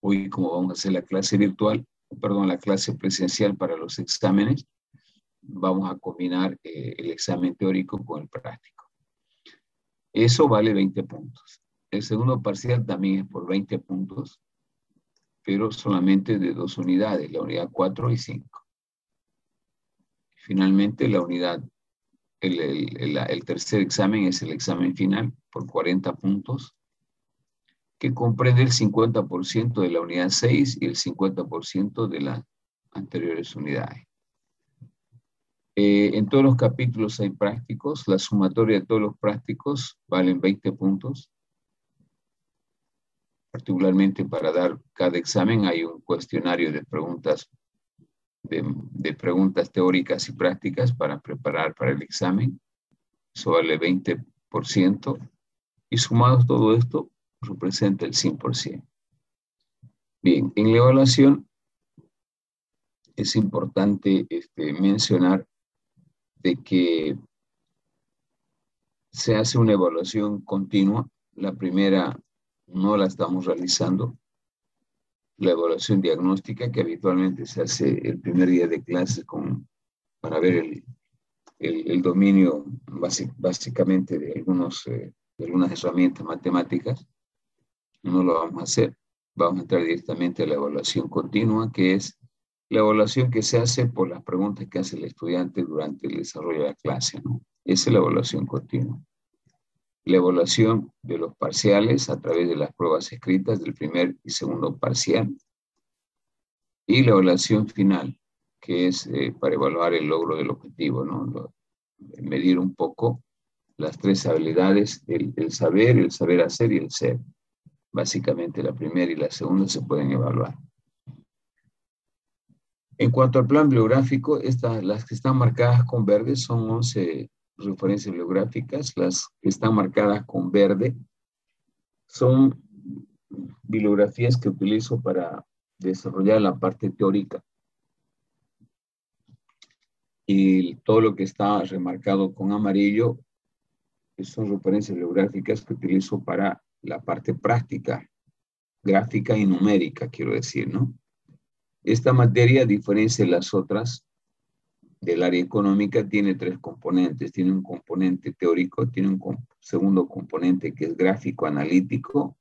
Hoy, como vamos a hacer la clase virtual, perdón, la clase presencial para los exámenes, vamos a combinar eh, el examen teórico con el práctico. Eso vale 20 puntos. El segundo parcial también es por 20 puntos pero solamente de dos unidades, la unidad 4 y 5. Finalmente, la unidad, el, tercer examen es el examen final por 40 puntos, que comprende el 50% de la unidad 6 y el 50% de las anteriores unidades. Eh, en todos los capítulos hay prácticos, la sumatoria de todos los prácticos valen 20 puntos particularmente para dar cada examen hay un cuestionario de preguntas, de, preguntas teóricas y prácticas para preparar para el examen. Eso vale 20% y sumado todo esto representa el 100%. Bien, en la evaluación es importante este, mencionar de que se hace una evaluación continua. La primera no la estamos realizando. La evaluación diagnóstica que habitualmente se hace el primer día de clase con, para ver el, el, dominio básicamente de, algunos, eh, de algunas herramientas matemáticas, no lo vamos a hacer. Vamos a entrar directamente a la evaluación continua, que es la evaluación que se hace por las preguntas que hace el estudiante durante el desarrollo de la clase. ¿no? Esa es la evaluación continua la evaluación de los parciales a través de las pruebas escritas del primer y segundo parcial y la evaluación final, que es eh, para evaluar el logro del objetivo, ¿no? medir un poco las tres habilidades, el, el, saber, el saber hacer y el ser. Básicamente la primera y la segunda se pueden evaluar. En cuanto al plan bibliográfico, estas, las que están marcadas con verde son 11 referencias bibliográficas, las que están marcadas con verde, son bibliografías que utilizo para desarrollar la parte teórica. Y todo lo que está remarcado con amarillo son referencias bibliográficas que utilizo para la parte práctica. gráfica y numérica, quiero decir, ¿no? Esta materia, a diferencia de las otras del área económica, tiene tres componentes. Tiene un componente teórico, tiene un segundo componente que es gráfico analítico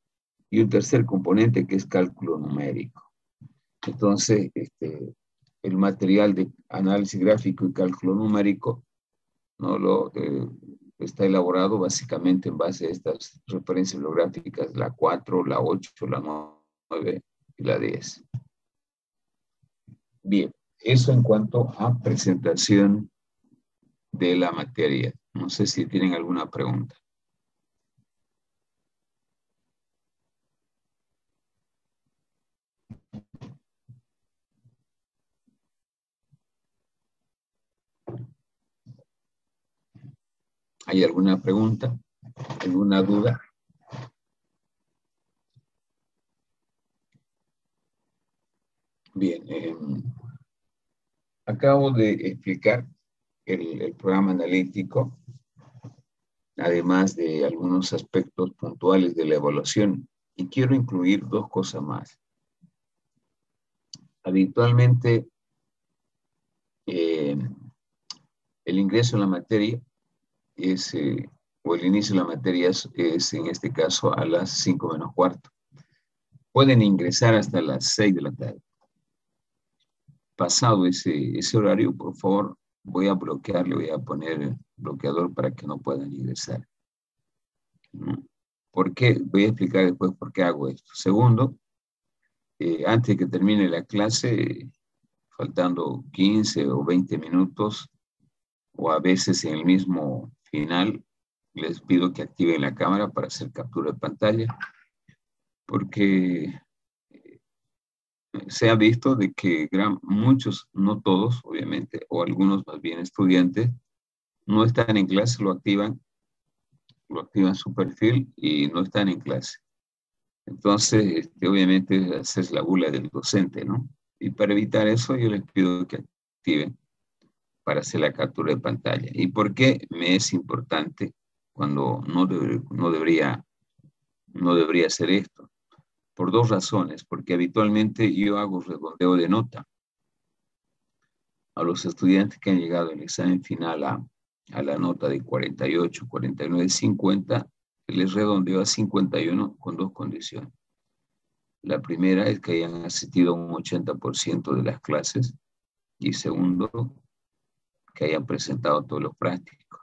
y un tercer componente que es cálculo numérico. Entonces, este, el material de análisis gráfico y cálculo numérico ¿no? Lo, eh, está elaborado básicamente en base a estas referencias bibliográficas, la 4, la 8, la 9 y la 10. Bien, eso en cuanto a presentación de la materia. No sé si tienen alguna pregunta. ¿Hay alguna pregunta? ¿Alguna duda? Bien, em, acabo de explicar el, programa analítico, además de algunos aspectos puntuales de la evaluación, y quiero incluir dos cosas más. Habitualmente, em, el ingreso en la materia es, eh, o el inicio de la materia es, en este caso a las 5 menos cuarto. Pueden ingresar hasta las 6 de la tarde. Pasado ese, ese horario, por favor, voy a bloquearle, voy a poner bloqueador para que no puedan ingresar. ¿Por qué? Voy a explicar después por qué hago esto. Segundo, eh, antes que termine la clase, faltando 15 o 20 minutos, o a veces en el mismo final les pido que activen la cámara para hacer captura de pantalla, porque se ha visto de que gran, muchos, no todos, obviamente, o algunos más bien estudiantes, no están en clase, lo activan, lo activan su perfil y no están en clase. Entonces, este, obviamente, esa es la bula del docente, ¿no? Y para evitar eso, yo les pido que activen para hacer la captura de pantalla. ¿Y por qué me es importante cuando no, no, debería, no debería hacer esto? Por dos razones, porque habitualmente yo hago redondeo de nota a los estudiantes que han llegado al examen final a, a la nota de 48, 49, 50, les redondeo a 51 con dos condiciones. La primera es que hayan asistido un 80% de las clases y segundo, que hayan presentado todos los prácticos.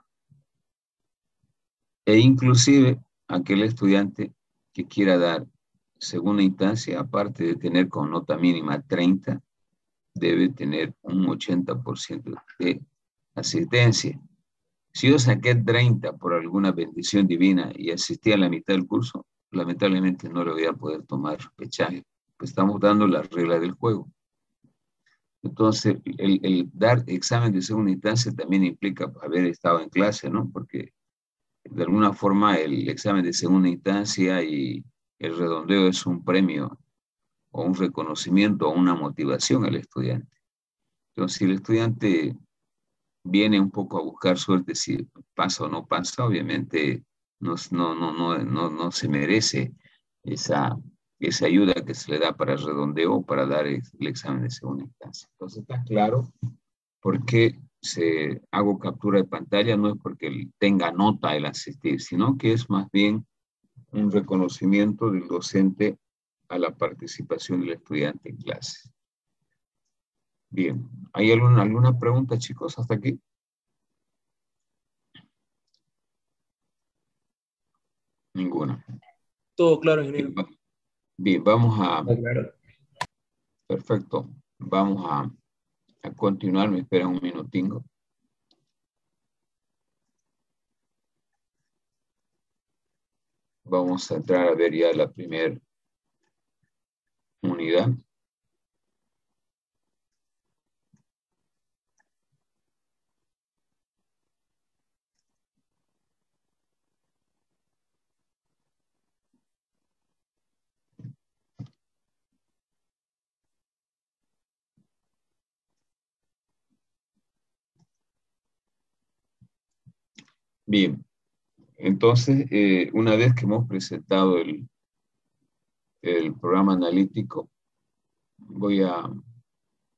E inclusive aquel estudiante que quiera dar segunda instancia, aparte de tener con nota mínima 30, debe tener un 80% de asistencia. Si yo saqué 30 por alguna bendición divina y asistí a la mitad del curso, lamentablemente no lo voy a poder tomar pechaje. Pues estamos dando la regla del juego. Entonces, el, dar examen de segunda instancia también implica haber estado en clase, ¿no? Porque de alguna forma el examen de segunda instancia y el redondeo es un premio o un reconocimiento o una motivación al estudiante. Entonces, si el estudiante viene un poco a buscar suerte si pasa o no pasa, obviamente no, no, no, no, no se merece esa, esa ayuda que se le da para el redondeo para dar el, examen de segunda instancia. Entonces está claro por qué se hago captura de pantalla, no es porque tenga nota el asistir, sino que es más bien un reconocimiento del docente a la participación del estudiante en clase. Bien, ¿hay alguna, alguna pregunta, chicos, hasta aquí? Ninguna. Todo claro, ingeniero. Bien, vamos a... Perfecto. Vamos a, a continuar. Me espera un minutingo. Vamos a entrar a ver ya la primera unidad. Bien, entonces, eh, una vez que hemos presentado el, el programa analítico, voy a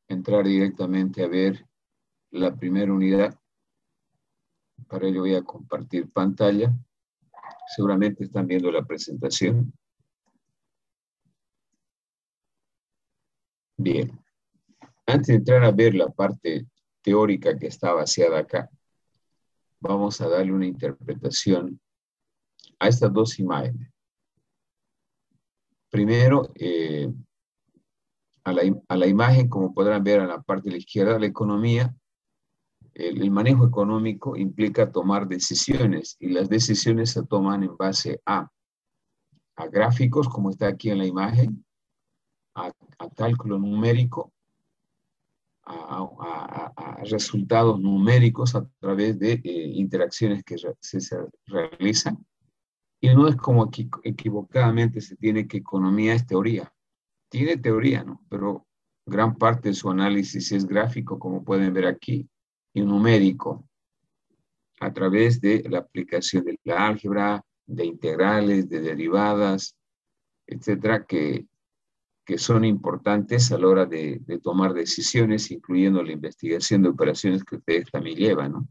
entrar directamente a ver la primera unidad. Para ello voy a compartir pantalla. Seguramente están viendo la presentación. Bien. Antes de entrar a ver la parte teórica que está vaciada acá, vamos a darle una interpretación a estas dos imágenes. Primero, eh, a, la, imagen, como podrán ver en la parte de la izquierda, la economía, el, manejo económico implica tomar decisiones y las decisiones se toman en base a, a gráficos, como está aquí en la imagen, a, cálculo numérico, a, resultados numéricos a través de eh, interacciones que se realizan y no es como que equivocadamente se tiene que economía es teoría. Tiene teoría, ¿no? Pero gran parte de su análisis es gráfico, como pueden ver aquí, y numérico, a través de la aplicación de la álgebra, de integrales, de derivadas, etcétera, que, que son importantes a la hora de, de tomar decisiones, incluyendo la investigación de operaciones que ustedes también llevan, ¿no?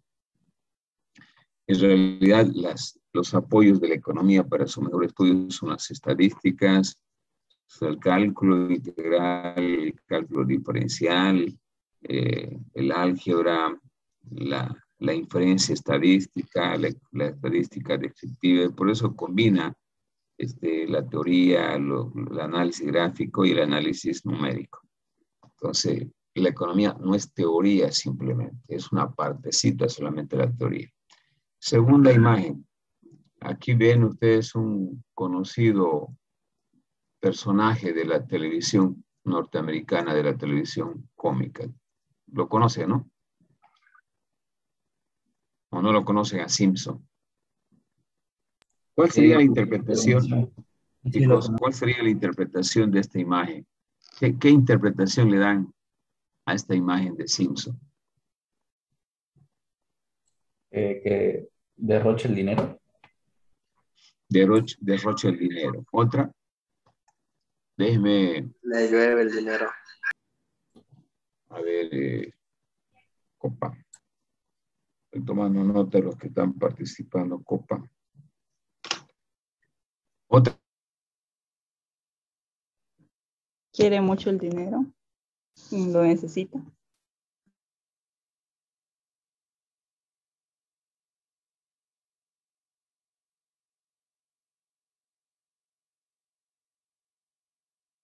En realidad, las, los apoyos de la economía para su mejor estudio son las estadísticas, el cálculo integral, el cálculo diferencial, eh, el álgebra, la, la, inferencia estadística, la, estadística descriptiva, por eso combina este, la teoría, el análisis gráfico y el análisis numérico. Entonces, la economía no es teoría simplemente, es una partecita solamente de la teoría. Segunda imagen. Aquí ven ustedes un conocido personaje de la televisión norteamericana, de la televisión cómica. Lo conocen, ¿no? ¿O no lo conocen a Simpson? ¿Cuál sería la interpretación? ¿cuál sería la interpretación de esta imagen? ¿Qué, ¿Qué, interpretación le dan a esta imagen de Simpson? Eh, que derroche el dinero. Derroche, derroche el dinero. Otra. Déjeme. Le llueve el dinero. A ver, eh, Copa. Estoy tomando nota de los que están participando, Copa. Otra. Quiere mucho el dinero. Lo necesita.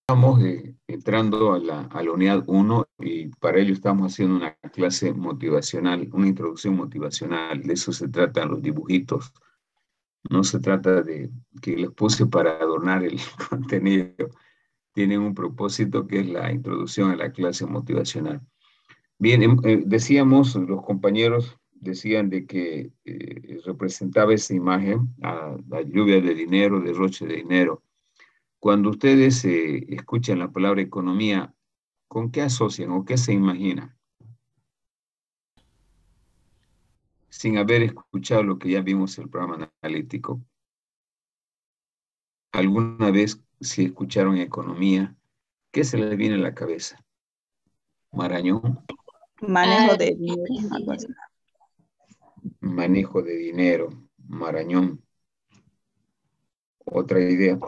Estamos eh, entrando a la, a la unidad 1 y para ello estamos haciendo una clase motivacional, una introducción motivacional. De eso se tratan los dibujitos. No se trata de que les puse para adornar el contenido. Tienen un propósito que es la introducción a la clase motivacional. Bien, em, eh, decíamos, los compañeros decían de que eh, representaba esa imagen la lluvia de dinero, derroche de dinero cuando ustedes eh, escuchan la palabra economía, ¿con qué asocian o qué se imaginan? Sin haber escuchado lo que ya vimos en el programa analítico. ¿Alguna vez si escucharon economía, qué se les viene a la cabeza? Marañón. Manejo de dinero. Manejo de dinero, Marañón. Otra idea.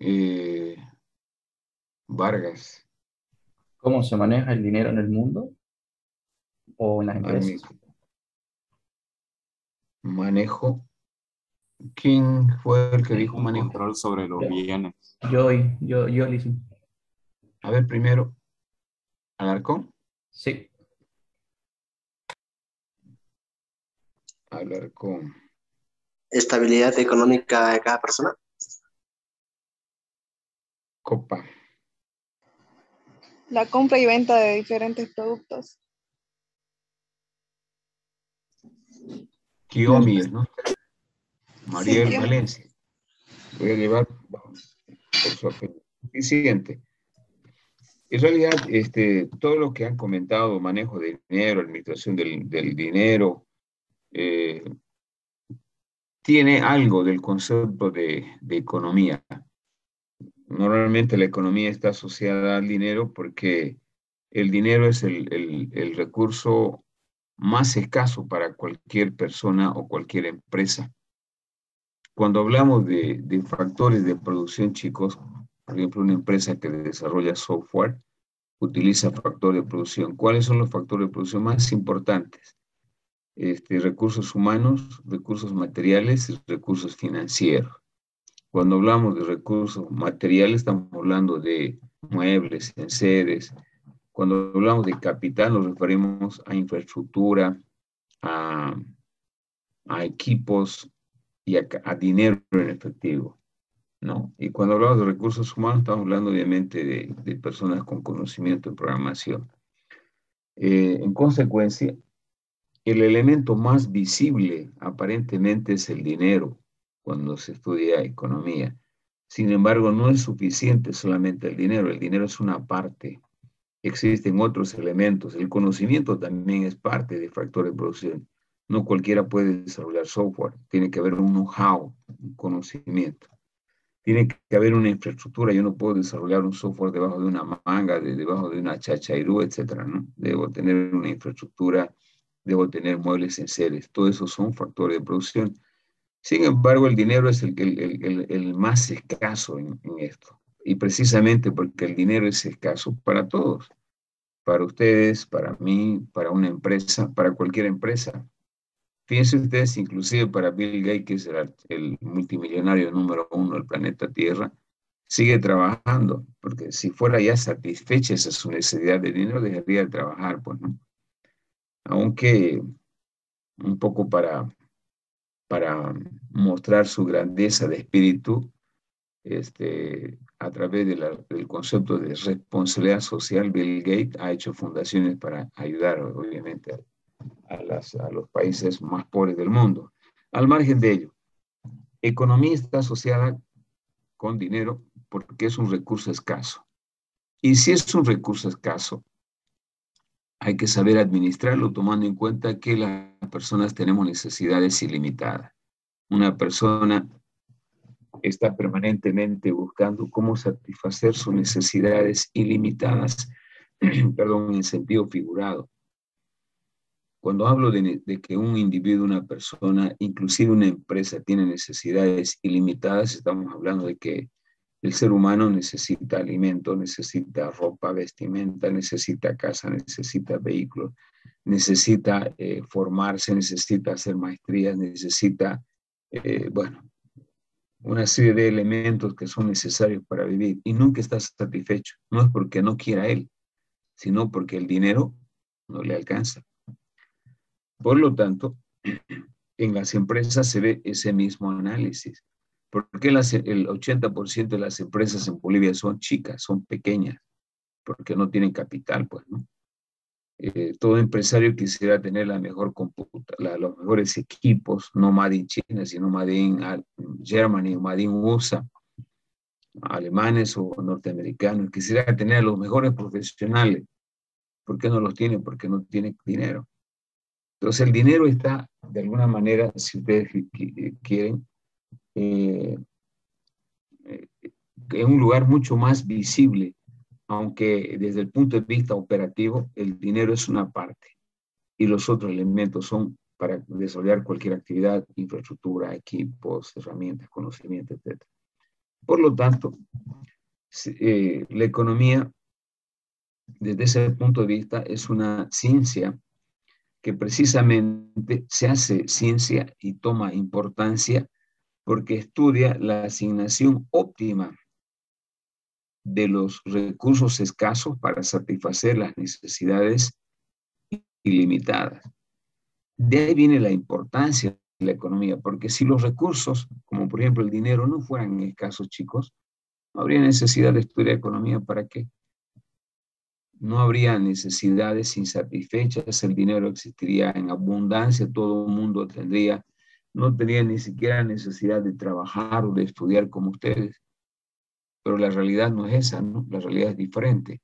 Eh, Vargas. ¿Cómo se maneja el dinero en el mundo o en las empresas? Manejo. ¿Quién fue el que dijo manejo? Control sobre los bienes. Yo, yo, yo, A ver, primero, ¿Alarcón? Sí. Alarcón. Estabilidad económica de cada persona. Copa. La compra y venta de diferentes productos. Kiomi, ¿no? Mariel Valencia. Voy a llevar por su apellido. siguiente. En realidad, este, todo lo que han comentado, manejo de dinero, administración del, del dinero, eh, tiene algo del concepto de, economía. Normalmente la economía está asociada al dinero porque el dinero es el, recurso más escaso para cualquier persona o cualquier empresa. Cuando hablamos de, de, factores de producción, chicos, por ejemplo, una empresa que desarrolla software utiliza factores de producción. ¿Cuáles son los factores de producción más importantes? Este, recursos humanos, recursos materiales y recursos financieros. Cuando hablamos de recursos materiales, estamos hablando de muebles, enseres. Cuando hablamos de capital, nos referimos a infraestructura, a, equipos y a, dinero en efectivo. ¿no? Y cuando hablamos de recursos humanos, estamos hablando obviamente de, personas con conocimiento en programación. Eh, en consecuencia, el elemento más visible aparentemente es el dinero cuando se estudia economía. Sin embargo, no es suficiente solamente el dinero, el dinero es una parte. Existen otros elementos. El conocimiento también es parte de factor de producción. No cualquiera puede desarrollar software. Tiene que haber un know-how, un conocimiento. Tiene que haber una infraestructura. Yo no puedo desarrollar un software debajo de una manga, debajo de una chachairú, etcétera, ¿no? Debo tener una infraestructura debo tener muebles en seres. Todo eso son factores de producción. Sin embargo, el dinero es el, más escaso en, esto. Y precisamente porque el dinero es escaso para todos. Para ustedes, para mí, para una empresa, para cualquier empresa. Fíjense ustedes, inclusive para Bill Gates, que es el, multimillonario número uno del planeta Tierra, sigue trabajando, porque si fuera ya satisfecha esa su necesidad de dinero, dejaría de trabajar, pues, ¿no? aunque un poco para, para mostrar su grandeza de espíritu, este, a través del concepto de responsabilidad social, Bill Gates ha hecho fundaciones para ayudar, obviamente, a, a los países más pobres del mundo. Al margen de ello, economía está asociada con dinero porque es un recurso escaso. Y si es un recurso escaso, hay que saber administrarlo tomando en cuenta que las personas tenemos necesidades ilimitadas. Una persona está permanentemente buscando cómo satisfacer sus necesidades ilimitadas, perdón, en sentido figurado. Cuando hablo de, que un individuo, una persona, inclusive una empresa tiene necesidades ilimitadas, estamos hablando de que el ser humano necesita alimento, necesita ropa, vestimenta, necesita casa, necesita vehículos, necesita eh, formarse, necesita hacer maestrías, necesita, eh, bueno, una serie de elementos que son necesarios para vivir y nunca está satisfecho. No es porque no quiera él, sino porque el dinero no le alcanza. Por lo tanto, en las empresas se ve ese mismo análisis. ¿Por qué el 80% de las empresas en Bolivia son chicas, son pequeñas? Porque no tienen capital, pues, ¿no? Eh, todo empresario quisiera tener la mejor computadora, los mejores equipos, no made in China, sino made in Germany o made in USA, alemanes o norteamericanos. Quisiera tener los mejores profesionales. ¿Por qué no los tiene? Porque no tiene dinero. Entonces el dinero está, de alguna manera, si ustedes quieren, eh, en un lugar mucho más visible, aunque desde el punto de vista operativo el dinero es una parte y los otros elementos son para desarrollar cualquier actividad, infraestructura, equipos, herramientas, conocimiento, etc. Por lo tanto, eh, la economía, desde ese punto de vista, es una ciencia que precisamente se hace ciencia y toma importancia porque estudia la asignación óptima de los recursos escasos para satisfacer las necesidades ilimitadas. De ahí viene la importancia de la economía, porque si los recursos, como por ejemplo el dinero, no fueran escasos, chicos, no habría necesidad de estudiar economía. ¿Para qué? No habría necesidades insatisfechas, el dinero existiría en abundancia, todo el mundo tendría no tenía ni siquiera necesidad de trabajar o de estudiar como ustedes. Pero la realidad no es esa, ¿no? La realidad es diferente.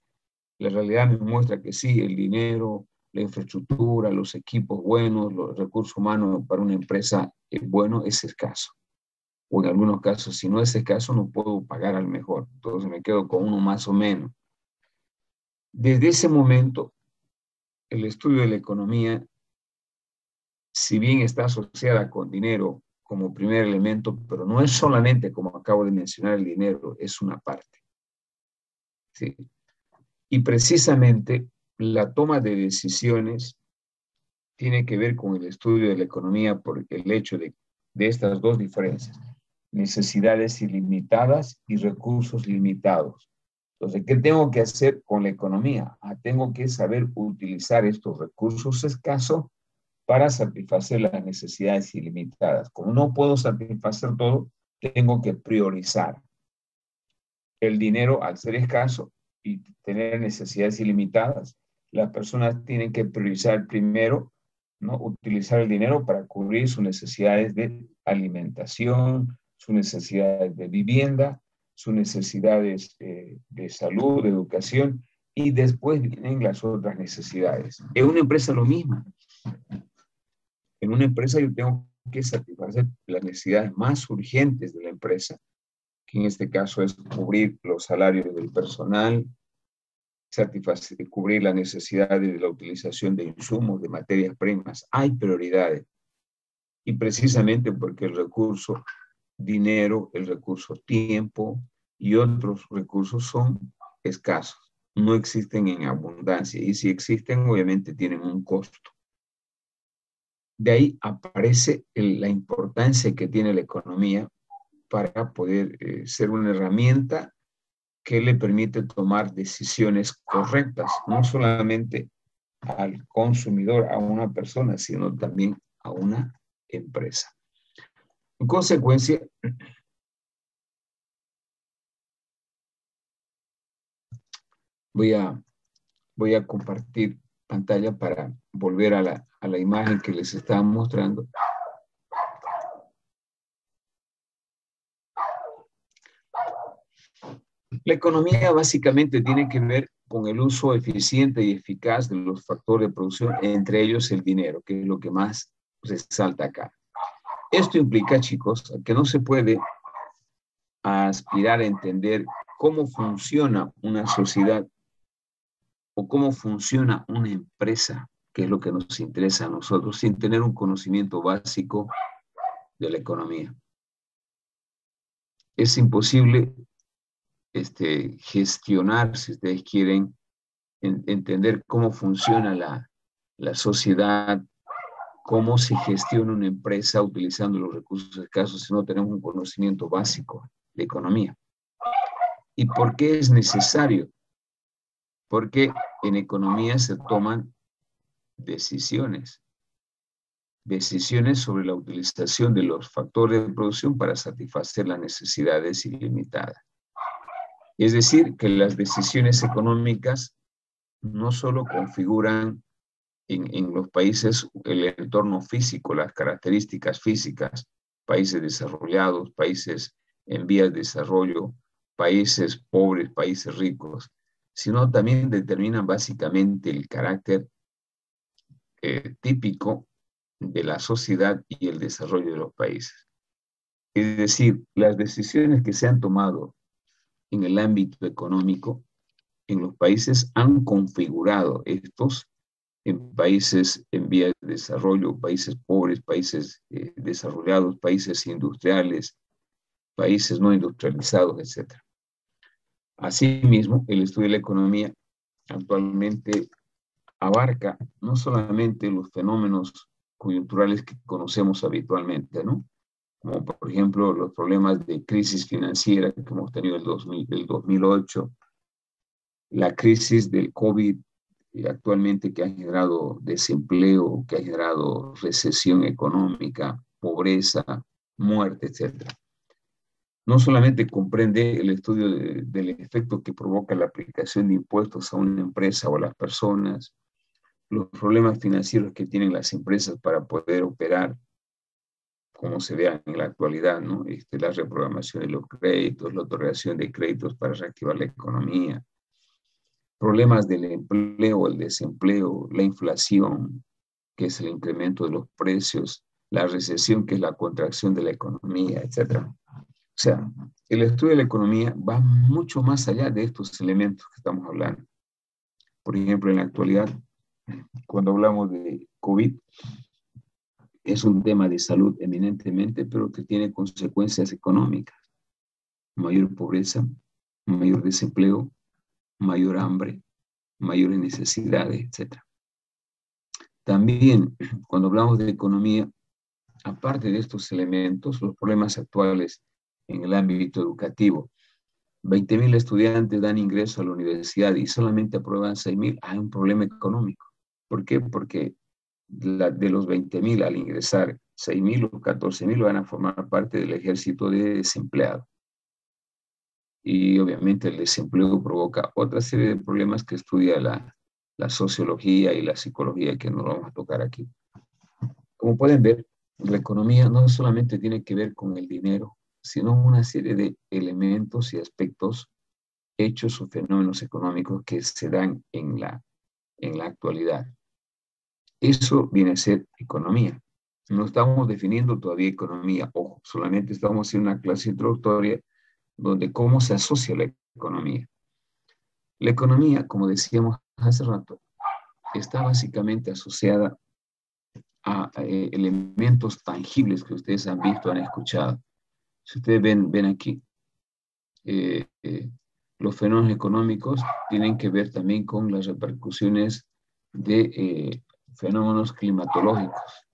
La realidad me muestra que sí, el dinero, la infraestructura, los equipos buenos, los recursos humanos para una empresa eh, bueno es escaso. O en algunos casos, si no es escaso, no puedo pagar al mejor. Entonces me quedo con uno más o menos. Desde ese momento, el estudio de la economía, si bien está asociada con dinero como primer elemento, pero no es solamente, como acabo de mencionar, el dinero, es una parte. ¿Sí? Y precisamente la toma de decisiones tiene que ver con el estudio de la economía porque el hecho de, de estas dos diferencias, necesidades ilimitadas y recursos limitados. Entonces, ¿qué tengo que hacer con la economía? Ah, tengo que saber utilizar estos recursos escasos para satisfacer las necesidades ilimitadas. Como no puedo satisfacer todo, tengo que priorizar. El dinero, al ser escaso y tener necesidades ilimitadas, las personas tienen que priorizar primero, ¿no? utilizar el dinero para cubrir sus necesidades de alimentación, sus necesidades de vivienda, sus necesidades eh, de salud, de educación, y después vienen las otras necesidades. En una empresa lo mismo. En una empresa yo tengo que satisfacer las necesidades más urgentes de la empresa, que en este caso es cubrir los salarios del personal, satisfacer, cubrir las necesidades de la utilización de insumos, de materias primas. Hay prioridades. Y precisamente porque el recurso dinero, el recurso tiempo y otros recursos son escasos, no existen en abundancia y si existen obviamente tienen un costo. De ahí aparece la importancia que tiene la economía para poder eh, ser una herramienta que le permite tomar decisiones correctas, no solamente al consumidor, a una persona, sino también a una empresa. En consecuencia, voy a, voy a compartir pantalla para volver a la, a la imagen que les estaba mostrando. La economía básicamente tiene que ver con el uso eficiente y eficaz de los factores de producción, entre ellos el dinero, que es lo que más resalta acá. Esto implica, chicos, que no se puede aspirar a entender cómo funciona una sociedad o cómo funciona una empresa, que es lo que nos interesa a nosotros, sin tener un conocimiento básico de la economía. Es imposible este, gestionar, si ustedes quieren, entender cómo funciona la, la sociedad, cómo se gestiona una empresa utilizando los recursos escasos si no tenemos un conocimiento básico de economía. ¿Y por qué es necesario? Porque en economía se toman decisiones, decisiones sobre la utilización de los factores de producción para satisfacer las necesidades ilimitadas. Es decir, que las decisiones económicas no solo configuran en, los países el entorno físico, las características físicas, países desarrollados, países en vías de desarrollo, países pobres, países ricos, sino también determinan básicamente el carácter eh, típico de la sociedad y el desarrollo de los países. Es decir, las decisiones que se han tomado en el ámbito económico en los países han configurado estos en países en vías de desarrollo, países pobres, países eh, desarrollados, países industriales, países no industrializados, etc. Asimismo, el estudio de la economía actualmente abarca no solamente los fenómenos coyunturales que conocemos habitualmente, ¿no? Como por ejemplo los problemas de crisis financiera que hemos tenido el, 2000, el 2008, la crisis del COVID actualmente que ha generado desempleo, que ha generado recesión económica, pobreza, muerte, etc. No solamente comprende el estudio del efecto que provoca la aplicación de impuestos a una empresa o a las personas, los problemas financieros que tienen las empresas para poder operar, como se vea en la actualidad, ¿no? Este, la reprogramación de los créditos, la otorgación de créditos para reactivar la economía, problemas del empleo, el desempleo, la inflación, que es el incremento de los precios, la recesión, que es la contracción de la economía, etc. O sea, el estudio de la economía va mucho más allá de estos elementos que estamos hablando. Por ejemplo, en la actualidad, cuando hablamos de COVID, es un tema de salud eminentemente, pero que tiene consecuencias económicas. Mayor pobreza, mayor desempleo, mayor hambre, mayores necesidades, etc. También, cuando hablamos de economía, aparte de estos elementos, los problemas actuales en el ámbito educativo, 20.000 estudiantes dan ingreso a la universidad y solamente aprueban 6.000, hay un problema económico. ¿Por qué? Porque de los 20.000 al ingresar, 6.000 o 14.000 van a formar parte del ejército de desempleados. Y obviamente el desempleo provoca otra serie de problemas que estudia la, la sociología y la psicología que no vamos a tocar aquí. Como pueden ver, la economía no solamente tiene que ver con el dinero, sino una serie de elementos y aspectos, hechos o fenómenos económicos que se dan en la, en la actualidad. Eso viene a ser economía. No estamos definiendo todavía economía, ojo, solamente estamos haciendo una clase introductoria donde cómo se asocia la economía. La economía, como decíamos hace rato, está básicamente asociada a, eh, elementos tangibles que ustedes han visto, han escuchado. Si ustedes ven, ven aquí, eh, eh, los fenómenos económicos tienen que ver también con las repercusiones de fenómenos climatológicos.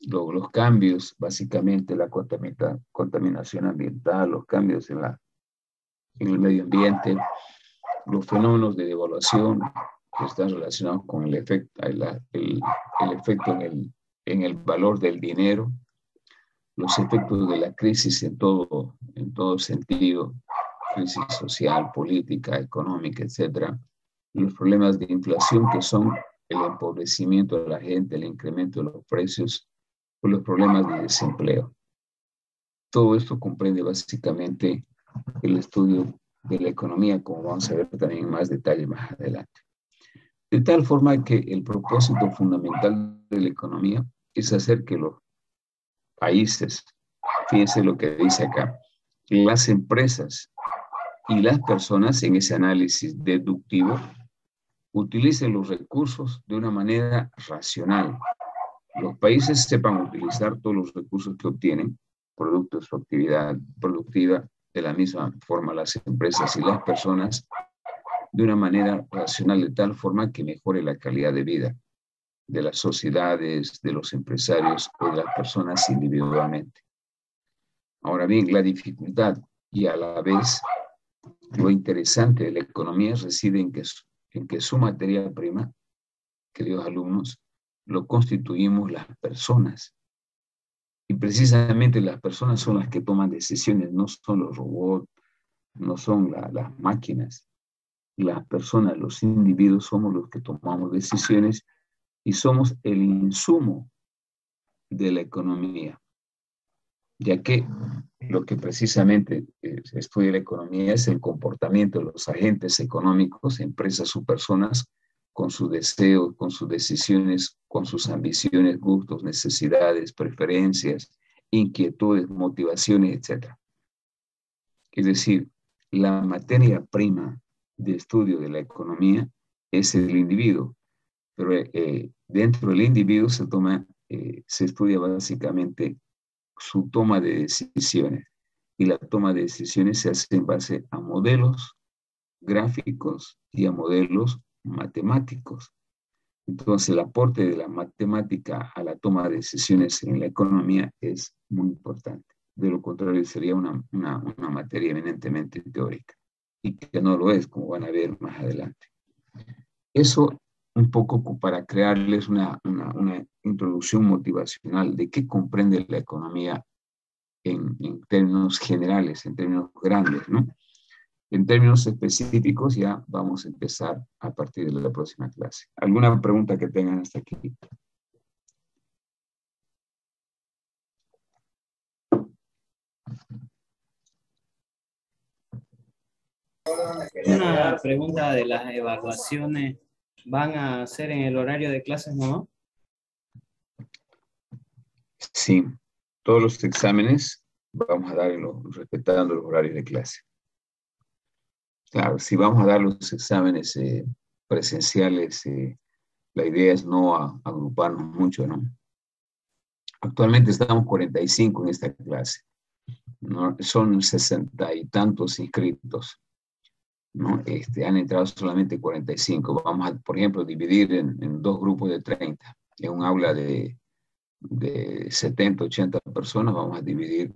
los cambios, básicamente la contaminación ambiental, los cambios en, la, en el medio ambiente, los fenómenos de devaluación que están relacionados con el efecto, el, el, efecto en el, en el valor del dinero, los efectos de la crisis en todo, en todo sentido, crisis social, política, económica, etcétera, los problemas de inflación que son el empobrecimiento de la gente, el incremento de los precios, o los problemas de desempleo. Todo esto comprende básicamente el estudio de la economía, como vamos a ver también en más detalle más adelante. De tal forma que el propósito fundamental de la economía es hacer que los países, fíjense lo que dice acá, las empresas y las personas en ese análisis deductivo utilicen los recursos de una manera racional. Los países sepan utilizar todos los recursos que obtienen, producto de su actividad productiva, de la misma forma las empresas y las personas, de una manera racional, de tal forma que mejore la calidad de vida de las sociedades, de los empresarios o de las personas individualmente. Ahora bien, la dificultad y a la vez lo interesante de la economía reside en que en que su materia prima, queridos alumnos, lo constituimos las personas. Y precisamente las personas son las que toman decisiones, no son los robots, no son las máquinas. Las personas, los individuos somos los que tomamos decisiones y somos el insumo de la economía, ya que lo que precisamente eh, estudia la economía es el comportamiento de los agentes económicos, empresas o personas, con sus deseos, con sus decisiones, con sus ambiciones, gustos, necesidades, preferencias, inquietudes, motivaciones, etc. Es decir, la materia prima de estudio de la economía es el individuo, pero eh, dentro del individuo se toma, eh, se estudia básicamente su toma de decisiones. Y la toma de decisiones se hace en base a modelos gráficos y a modelos matemáticos. Entonces, el aporte de la matemática a la toma de decisiones en la economía es muy importante. De lo contrario, sería una, una, una materia eminentemente teórica y que no lo es, como van a ver más adelante. Eso un poco para crearles una, una, introducción motivacional de qué comprende la economía en, en, términos generales, en términos grandes, ¿no? En términos específicos ya vamos a empezar a partir de la próxima clase. ¿Alguna pregunta que tengan hasta aquí? Una pregunta de las evaluaciones, ¿van a ser en el horario de clases, no? Sí, todos los exámenes vamos a darlos respetando los horarios de clase. Claro, si vamos a dar los exámenes eh, presenciales, eh, la idea es no agruparnos mucho, ¿no? Actualmente estamos 45 en esta clase. Son sesenta y tantos inscritos. ¿No? Este, han entrado solamente 45. Vamos a, por ejemplo, dividir en, dos grupos de 30. En un aula de, de 70, 80 personas, vamos a dividir,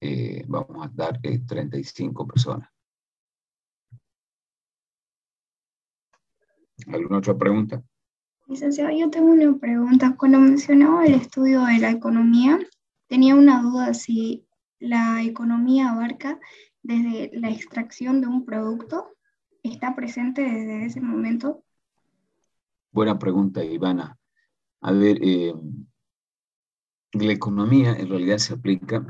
eh, vamos a dar 35 eh, personas. ¿Alguna otra pregunta? Licenciado, yo tengo una pregunta. Cuando mencionaba el estudio de la economía, tenía una duda si la economía abarca desde la extracción de un producto, está presente desde ese momento. Buena pregunta, Ivana. A ver, eh, la economía en realidad se aplica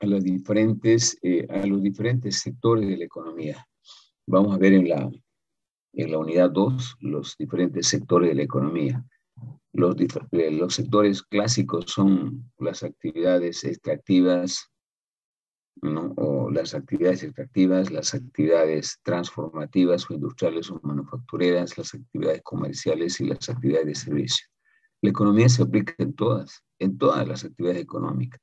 a los diferentes, eh, a los diferentes sectores de la economía. Vamos a ver en la, en la unidad 2 los diferentes sectores de la economía. Los, eh, los sectores clásicos son las actividades extractivas, ¿no? o las actividades extractivas, las actividades transformativas o industriales o manufactureras, las actividades comerciales y las actividades de servicio. La economía se aplica en todas, en todas las actividades económicas.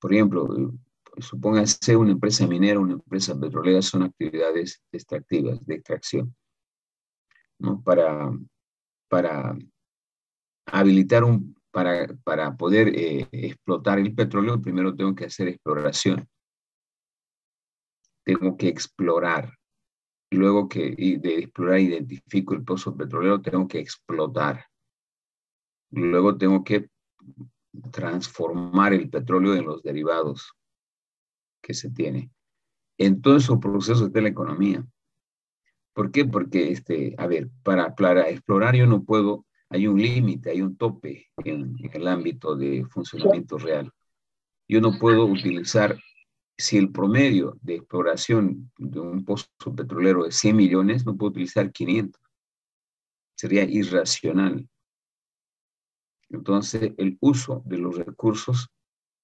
Por ejemplo, supóngase una empresa minera, una empresa petrolera, son actividades extractivas, de extracción. ¿no? Para, para habilitar un, para, para poder eh, explotar el petróleo, primero tengo que hacer exploración. Tengo que explorar. Luego que de explorar identifico el pozo petrolero, tengo que explotar. Luego tengo que transformar el petróleo en los derivados que se tiene. En todo esos procesos de la economía. ¿Por qué? Porque, este, a ver, para, para explorar yo no puedo, hay un límite, hay un tope en, el ámbito de funcionamiento real. Yo no puedo utilizar, si el promedio de exploración de un pozo petrolero es 100 millones, no puedo utilizar 500. Sería irracional. Entonces, el uso de los recursos,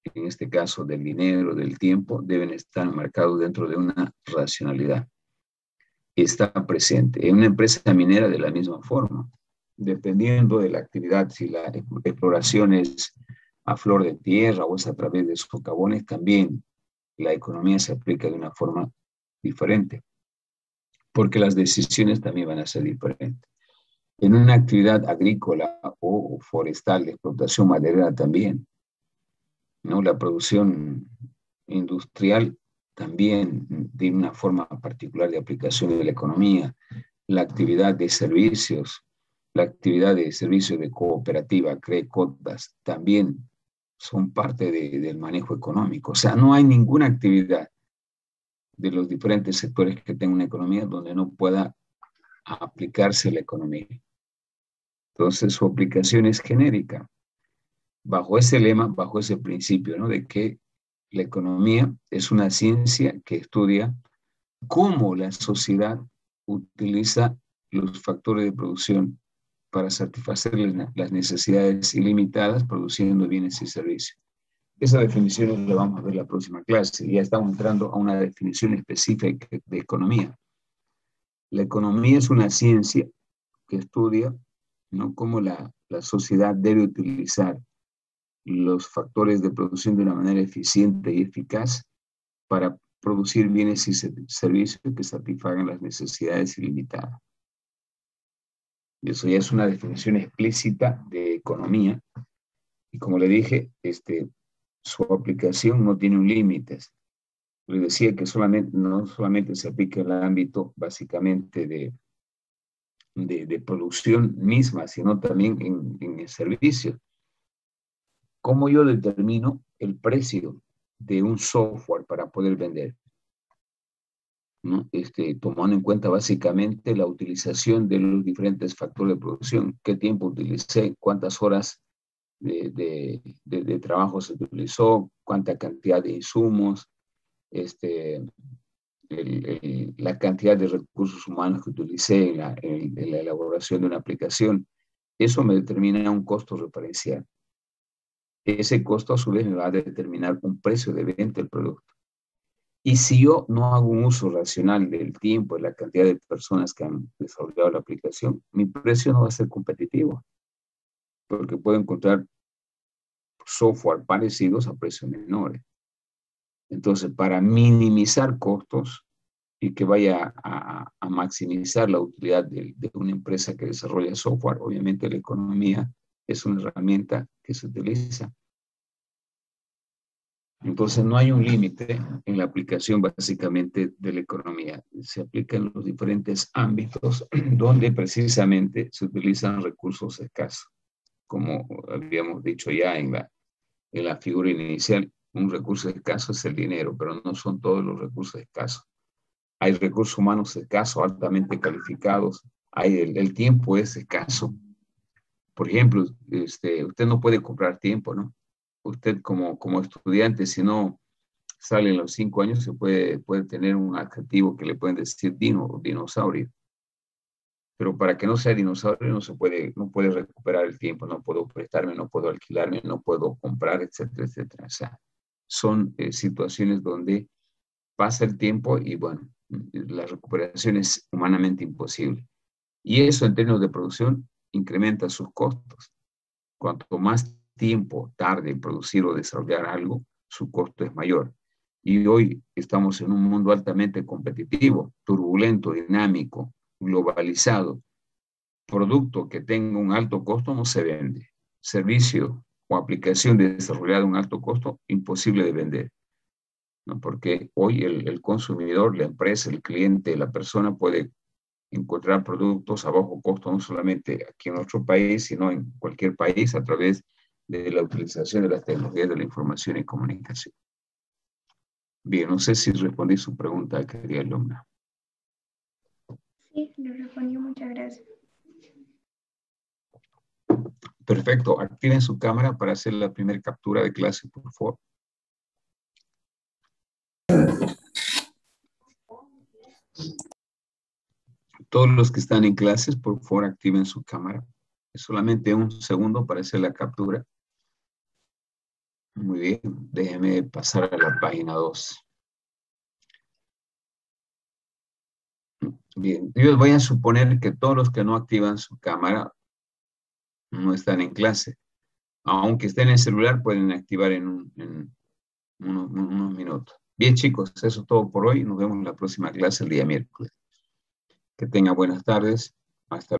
en este caso del dinero, del tiempo, deben estar marcados dentro de una racionalidad está presente. En una empresa minera de la misma forma, dependiendo de la actividad, si la exploración es a flor de tierra o es a través de socavones, también la economía se aplica de una forma diferente, porque las decisiones también van a ser diferentes. En una actividad agrícola o forestal de explotación maderera también, ¿no? la producción industrial también de una forma particular de aplicación de la economía, la actividad de servicios, la actividad de servicios de cooperativa, CRECOTAS, también son parte del manejo económico. O sea, no hay ninguna actividad de los diferentes sectores que tenga una economía donde no pueda aplicarse la economía. Entonces, su aplicación es genérica. Bajo ese lema, bajo ese principio, ¿no? De que la economía es una ciencia que estudia cómo la sociedad utiliza los factores de producción para satisfacer las necesidades ilimitadas produciendo bienes y servicios. Esa definición la vamos a ver la próxima clase. Ya estamos entrando a una definición específica de economía. La economía es una ciencia que estudia ¿no? cómo la, la sociedad debe utilizar los factores de producción de una manera eficiente y eficaz para producir bienes y servicios que satisfagan las necesidades ilimitadas. Eso ya es una definición explícita de economía. Y como le dije, este, su aplicación no tiene un límite. Le decía que solamente, no solamente se aplica en el ámbito básicamente de, de, producción misma, sino también en, en el servicio. ¿Cómo yo determino el precio de un software para poder vender? Este, tomando en cuenta básicamente la utilización de los diferentes factores de producción, qué tiempo utilicé, cuántas horas de, de, trabajo se utilizó, cuánta cantidad de insumos, este, la cantidad de recursos humanos que utilicé en la, en la elaboración de una aplicación, eso me determina un costo referencial. Ese costo a su vez me va a determinar un precio de venta del producto. Y si yo no hago un uso racional del tiempo y la cantidad de personas que han desarrollado la aplicación, mi precio no va a ser competitivo, porque puedo encontrar software parecidos a precios menores. Entonces, para minimizar costos y que vaya a, maximizar la utilidad de, de, una empresa que desarrolla software, obviamente la economía es una herramienta que se utiliza. Entonces, no hay un límite en la aplicación básicamente de la economía. Se aplica en los diferentes ámbitos donde precisamente se utilizan recursos escasos. Como habíamos dicho ya en la, en la figura inicial, un recurso escaso es el dinero, pero no son todos los recursos escasos. Hay recursos humanos escasos, altamente calificados. Hay el, tiempo es escaso. Por ejemplo, este, usted no puede comprar tiempo, ¿no? Usted como, como estudiante, si no sale en los cinco años, se puede, puede tener un adjetivo que le pueden decir dino, dinosaurio. Pero para que no sea dinosaurio no se puede, no puede recuperar el tiempo, no puedo prestarme, no puedo alquilarme, no puedo comprar, etcétera, etcétera. O sea, son eh, situaciones donde pasa el tiempo y bueno, la recuperación es humanamente imposible. Y eso en términos de producción incrementa sus costos. Cuanto más tiempo tarde en producir o desarrollar algo, su costo es mayor. Y hoy estamos en un mundo altamente competitivo, turbulento, dinámico, globalizado. Producto que tenga un alto costo no se vende. Servicio o aplicación de desarrollada a un alto costo, imposible de vender. ¿no? Porque hoy el, el, consumidor, la empresa, el cliente, la persona puede encontrar productos a bajo costo, no solamente aquí en nuestro país, sino en cualquier país a través de la utilización de las tecnologías de la información y comunicación. Bien, no sé si respondí su pregunta, querida alumna. Sí, lo respondí, muchas gracias. Perfecto. Activen su cámara para hacer la primera captura de clase, por favor. Todos los que están en clases, por favor, activen su cámara. Es solamente un segundo para hacer la captura. Muy bien, déjeme pasar a la página 2. Bien, yo voy a suponer que todos los que no activan su cámara no están en clase. Aunque estén en el celular, pueden activar en, un, unos, minutos. Bien, chicos, eso es todo por hoy. Nos vemos en la próxima clase el día miércoles. Que tengan buenas tardes. Hasta